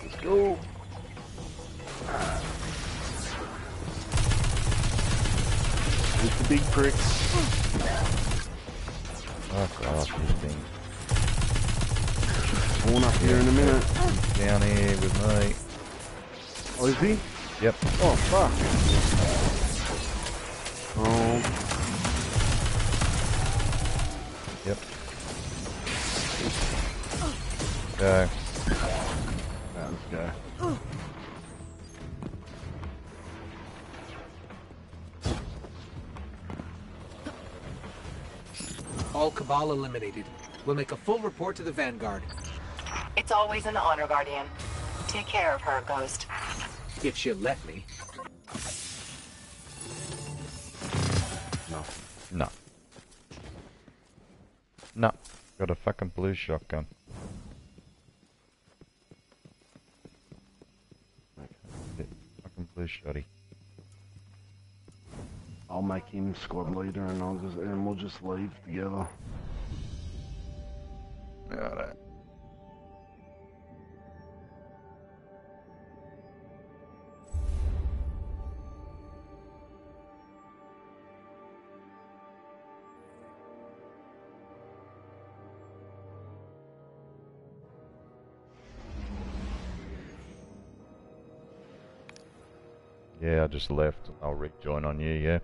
Let's go. It's the big pricks. Fuck off, you thing. Spawn up here in a minute. Down here with me. Oh, is he? Yep. Oh, fuck. Oh, Yep. Go. right, let's go. All Cabal eliminated. We'll make a full report to the Vanguard. It's always an honor, Guardian. Take care of her, Ghost. If she'll let me. No. No. No. Got a fucking blue shotgun. Fucking blue shotty. I'll make him squad leader and I'll just and we'll just leave together. Alright. Yeah, I just left. I'll rejoin on you, yeah.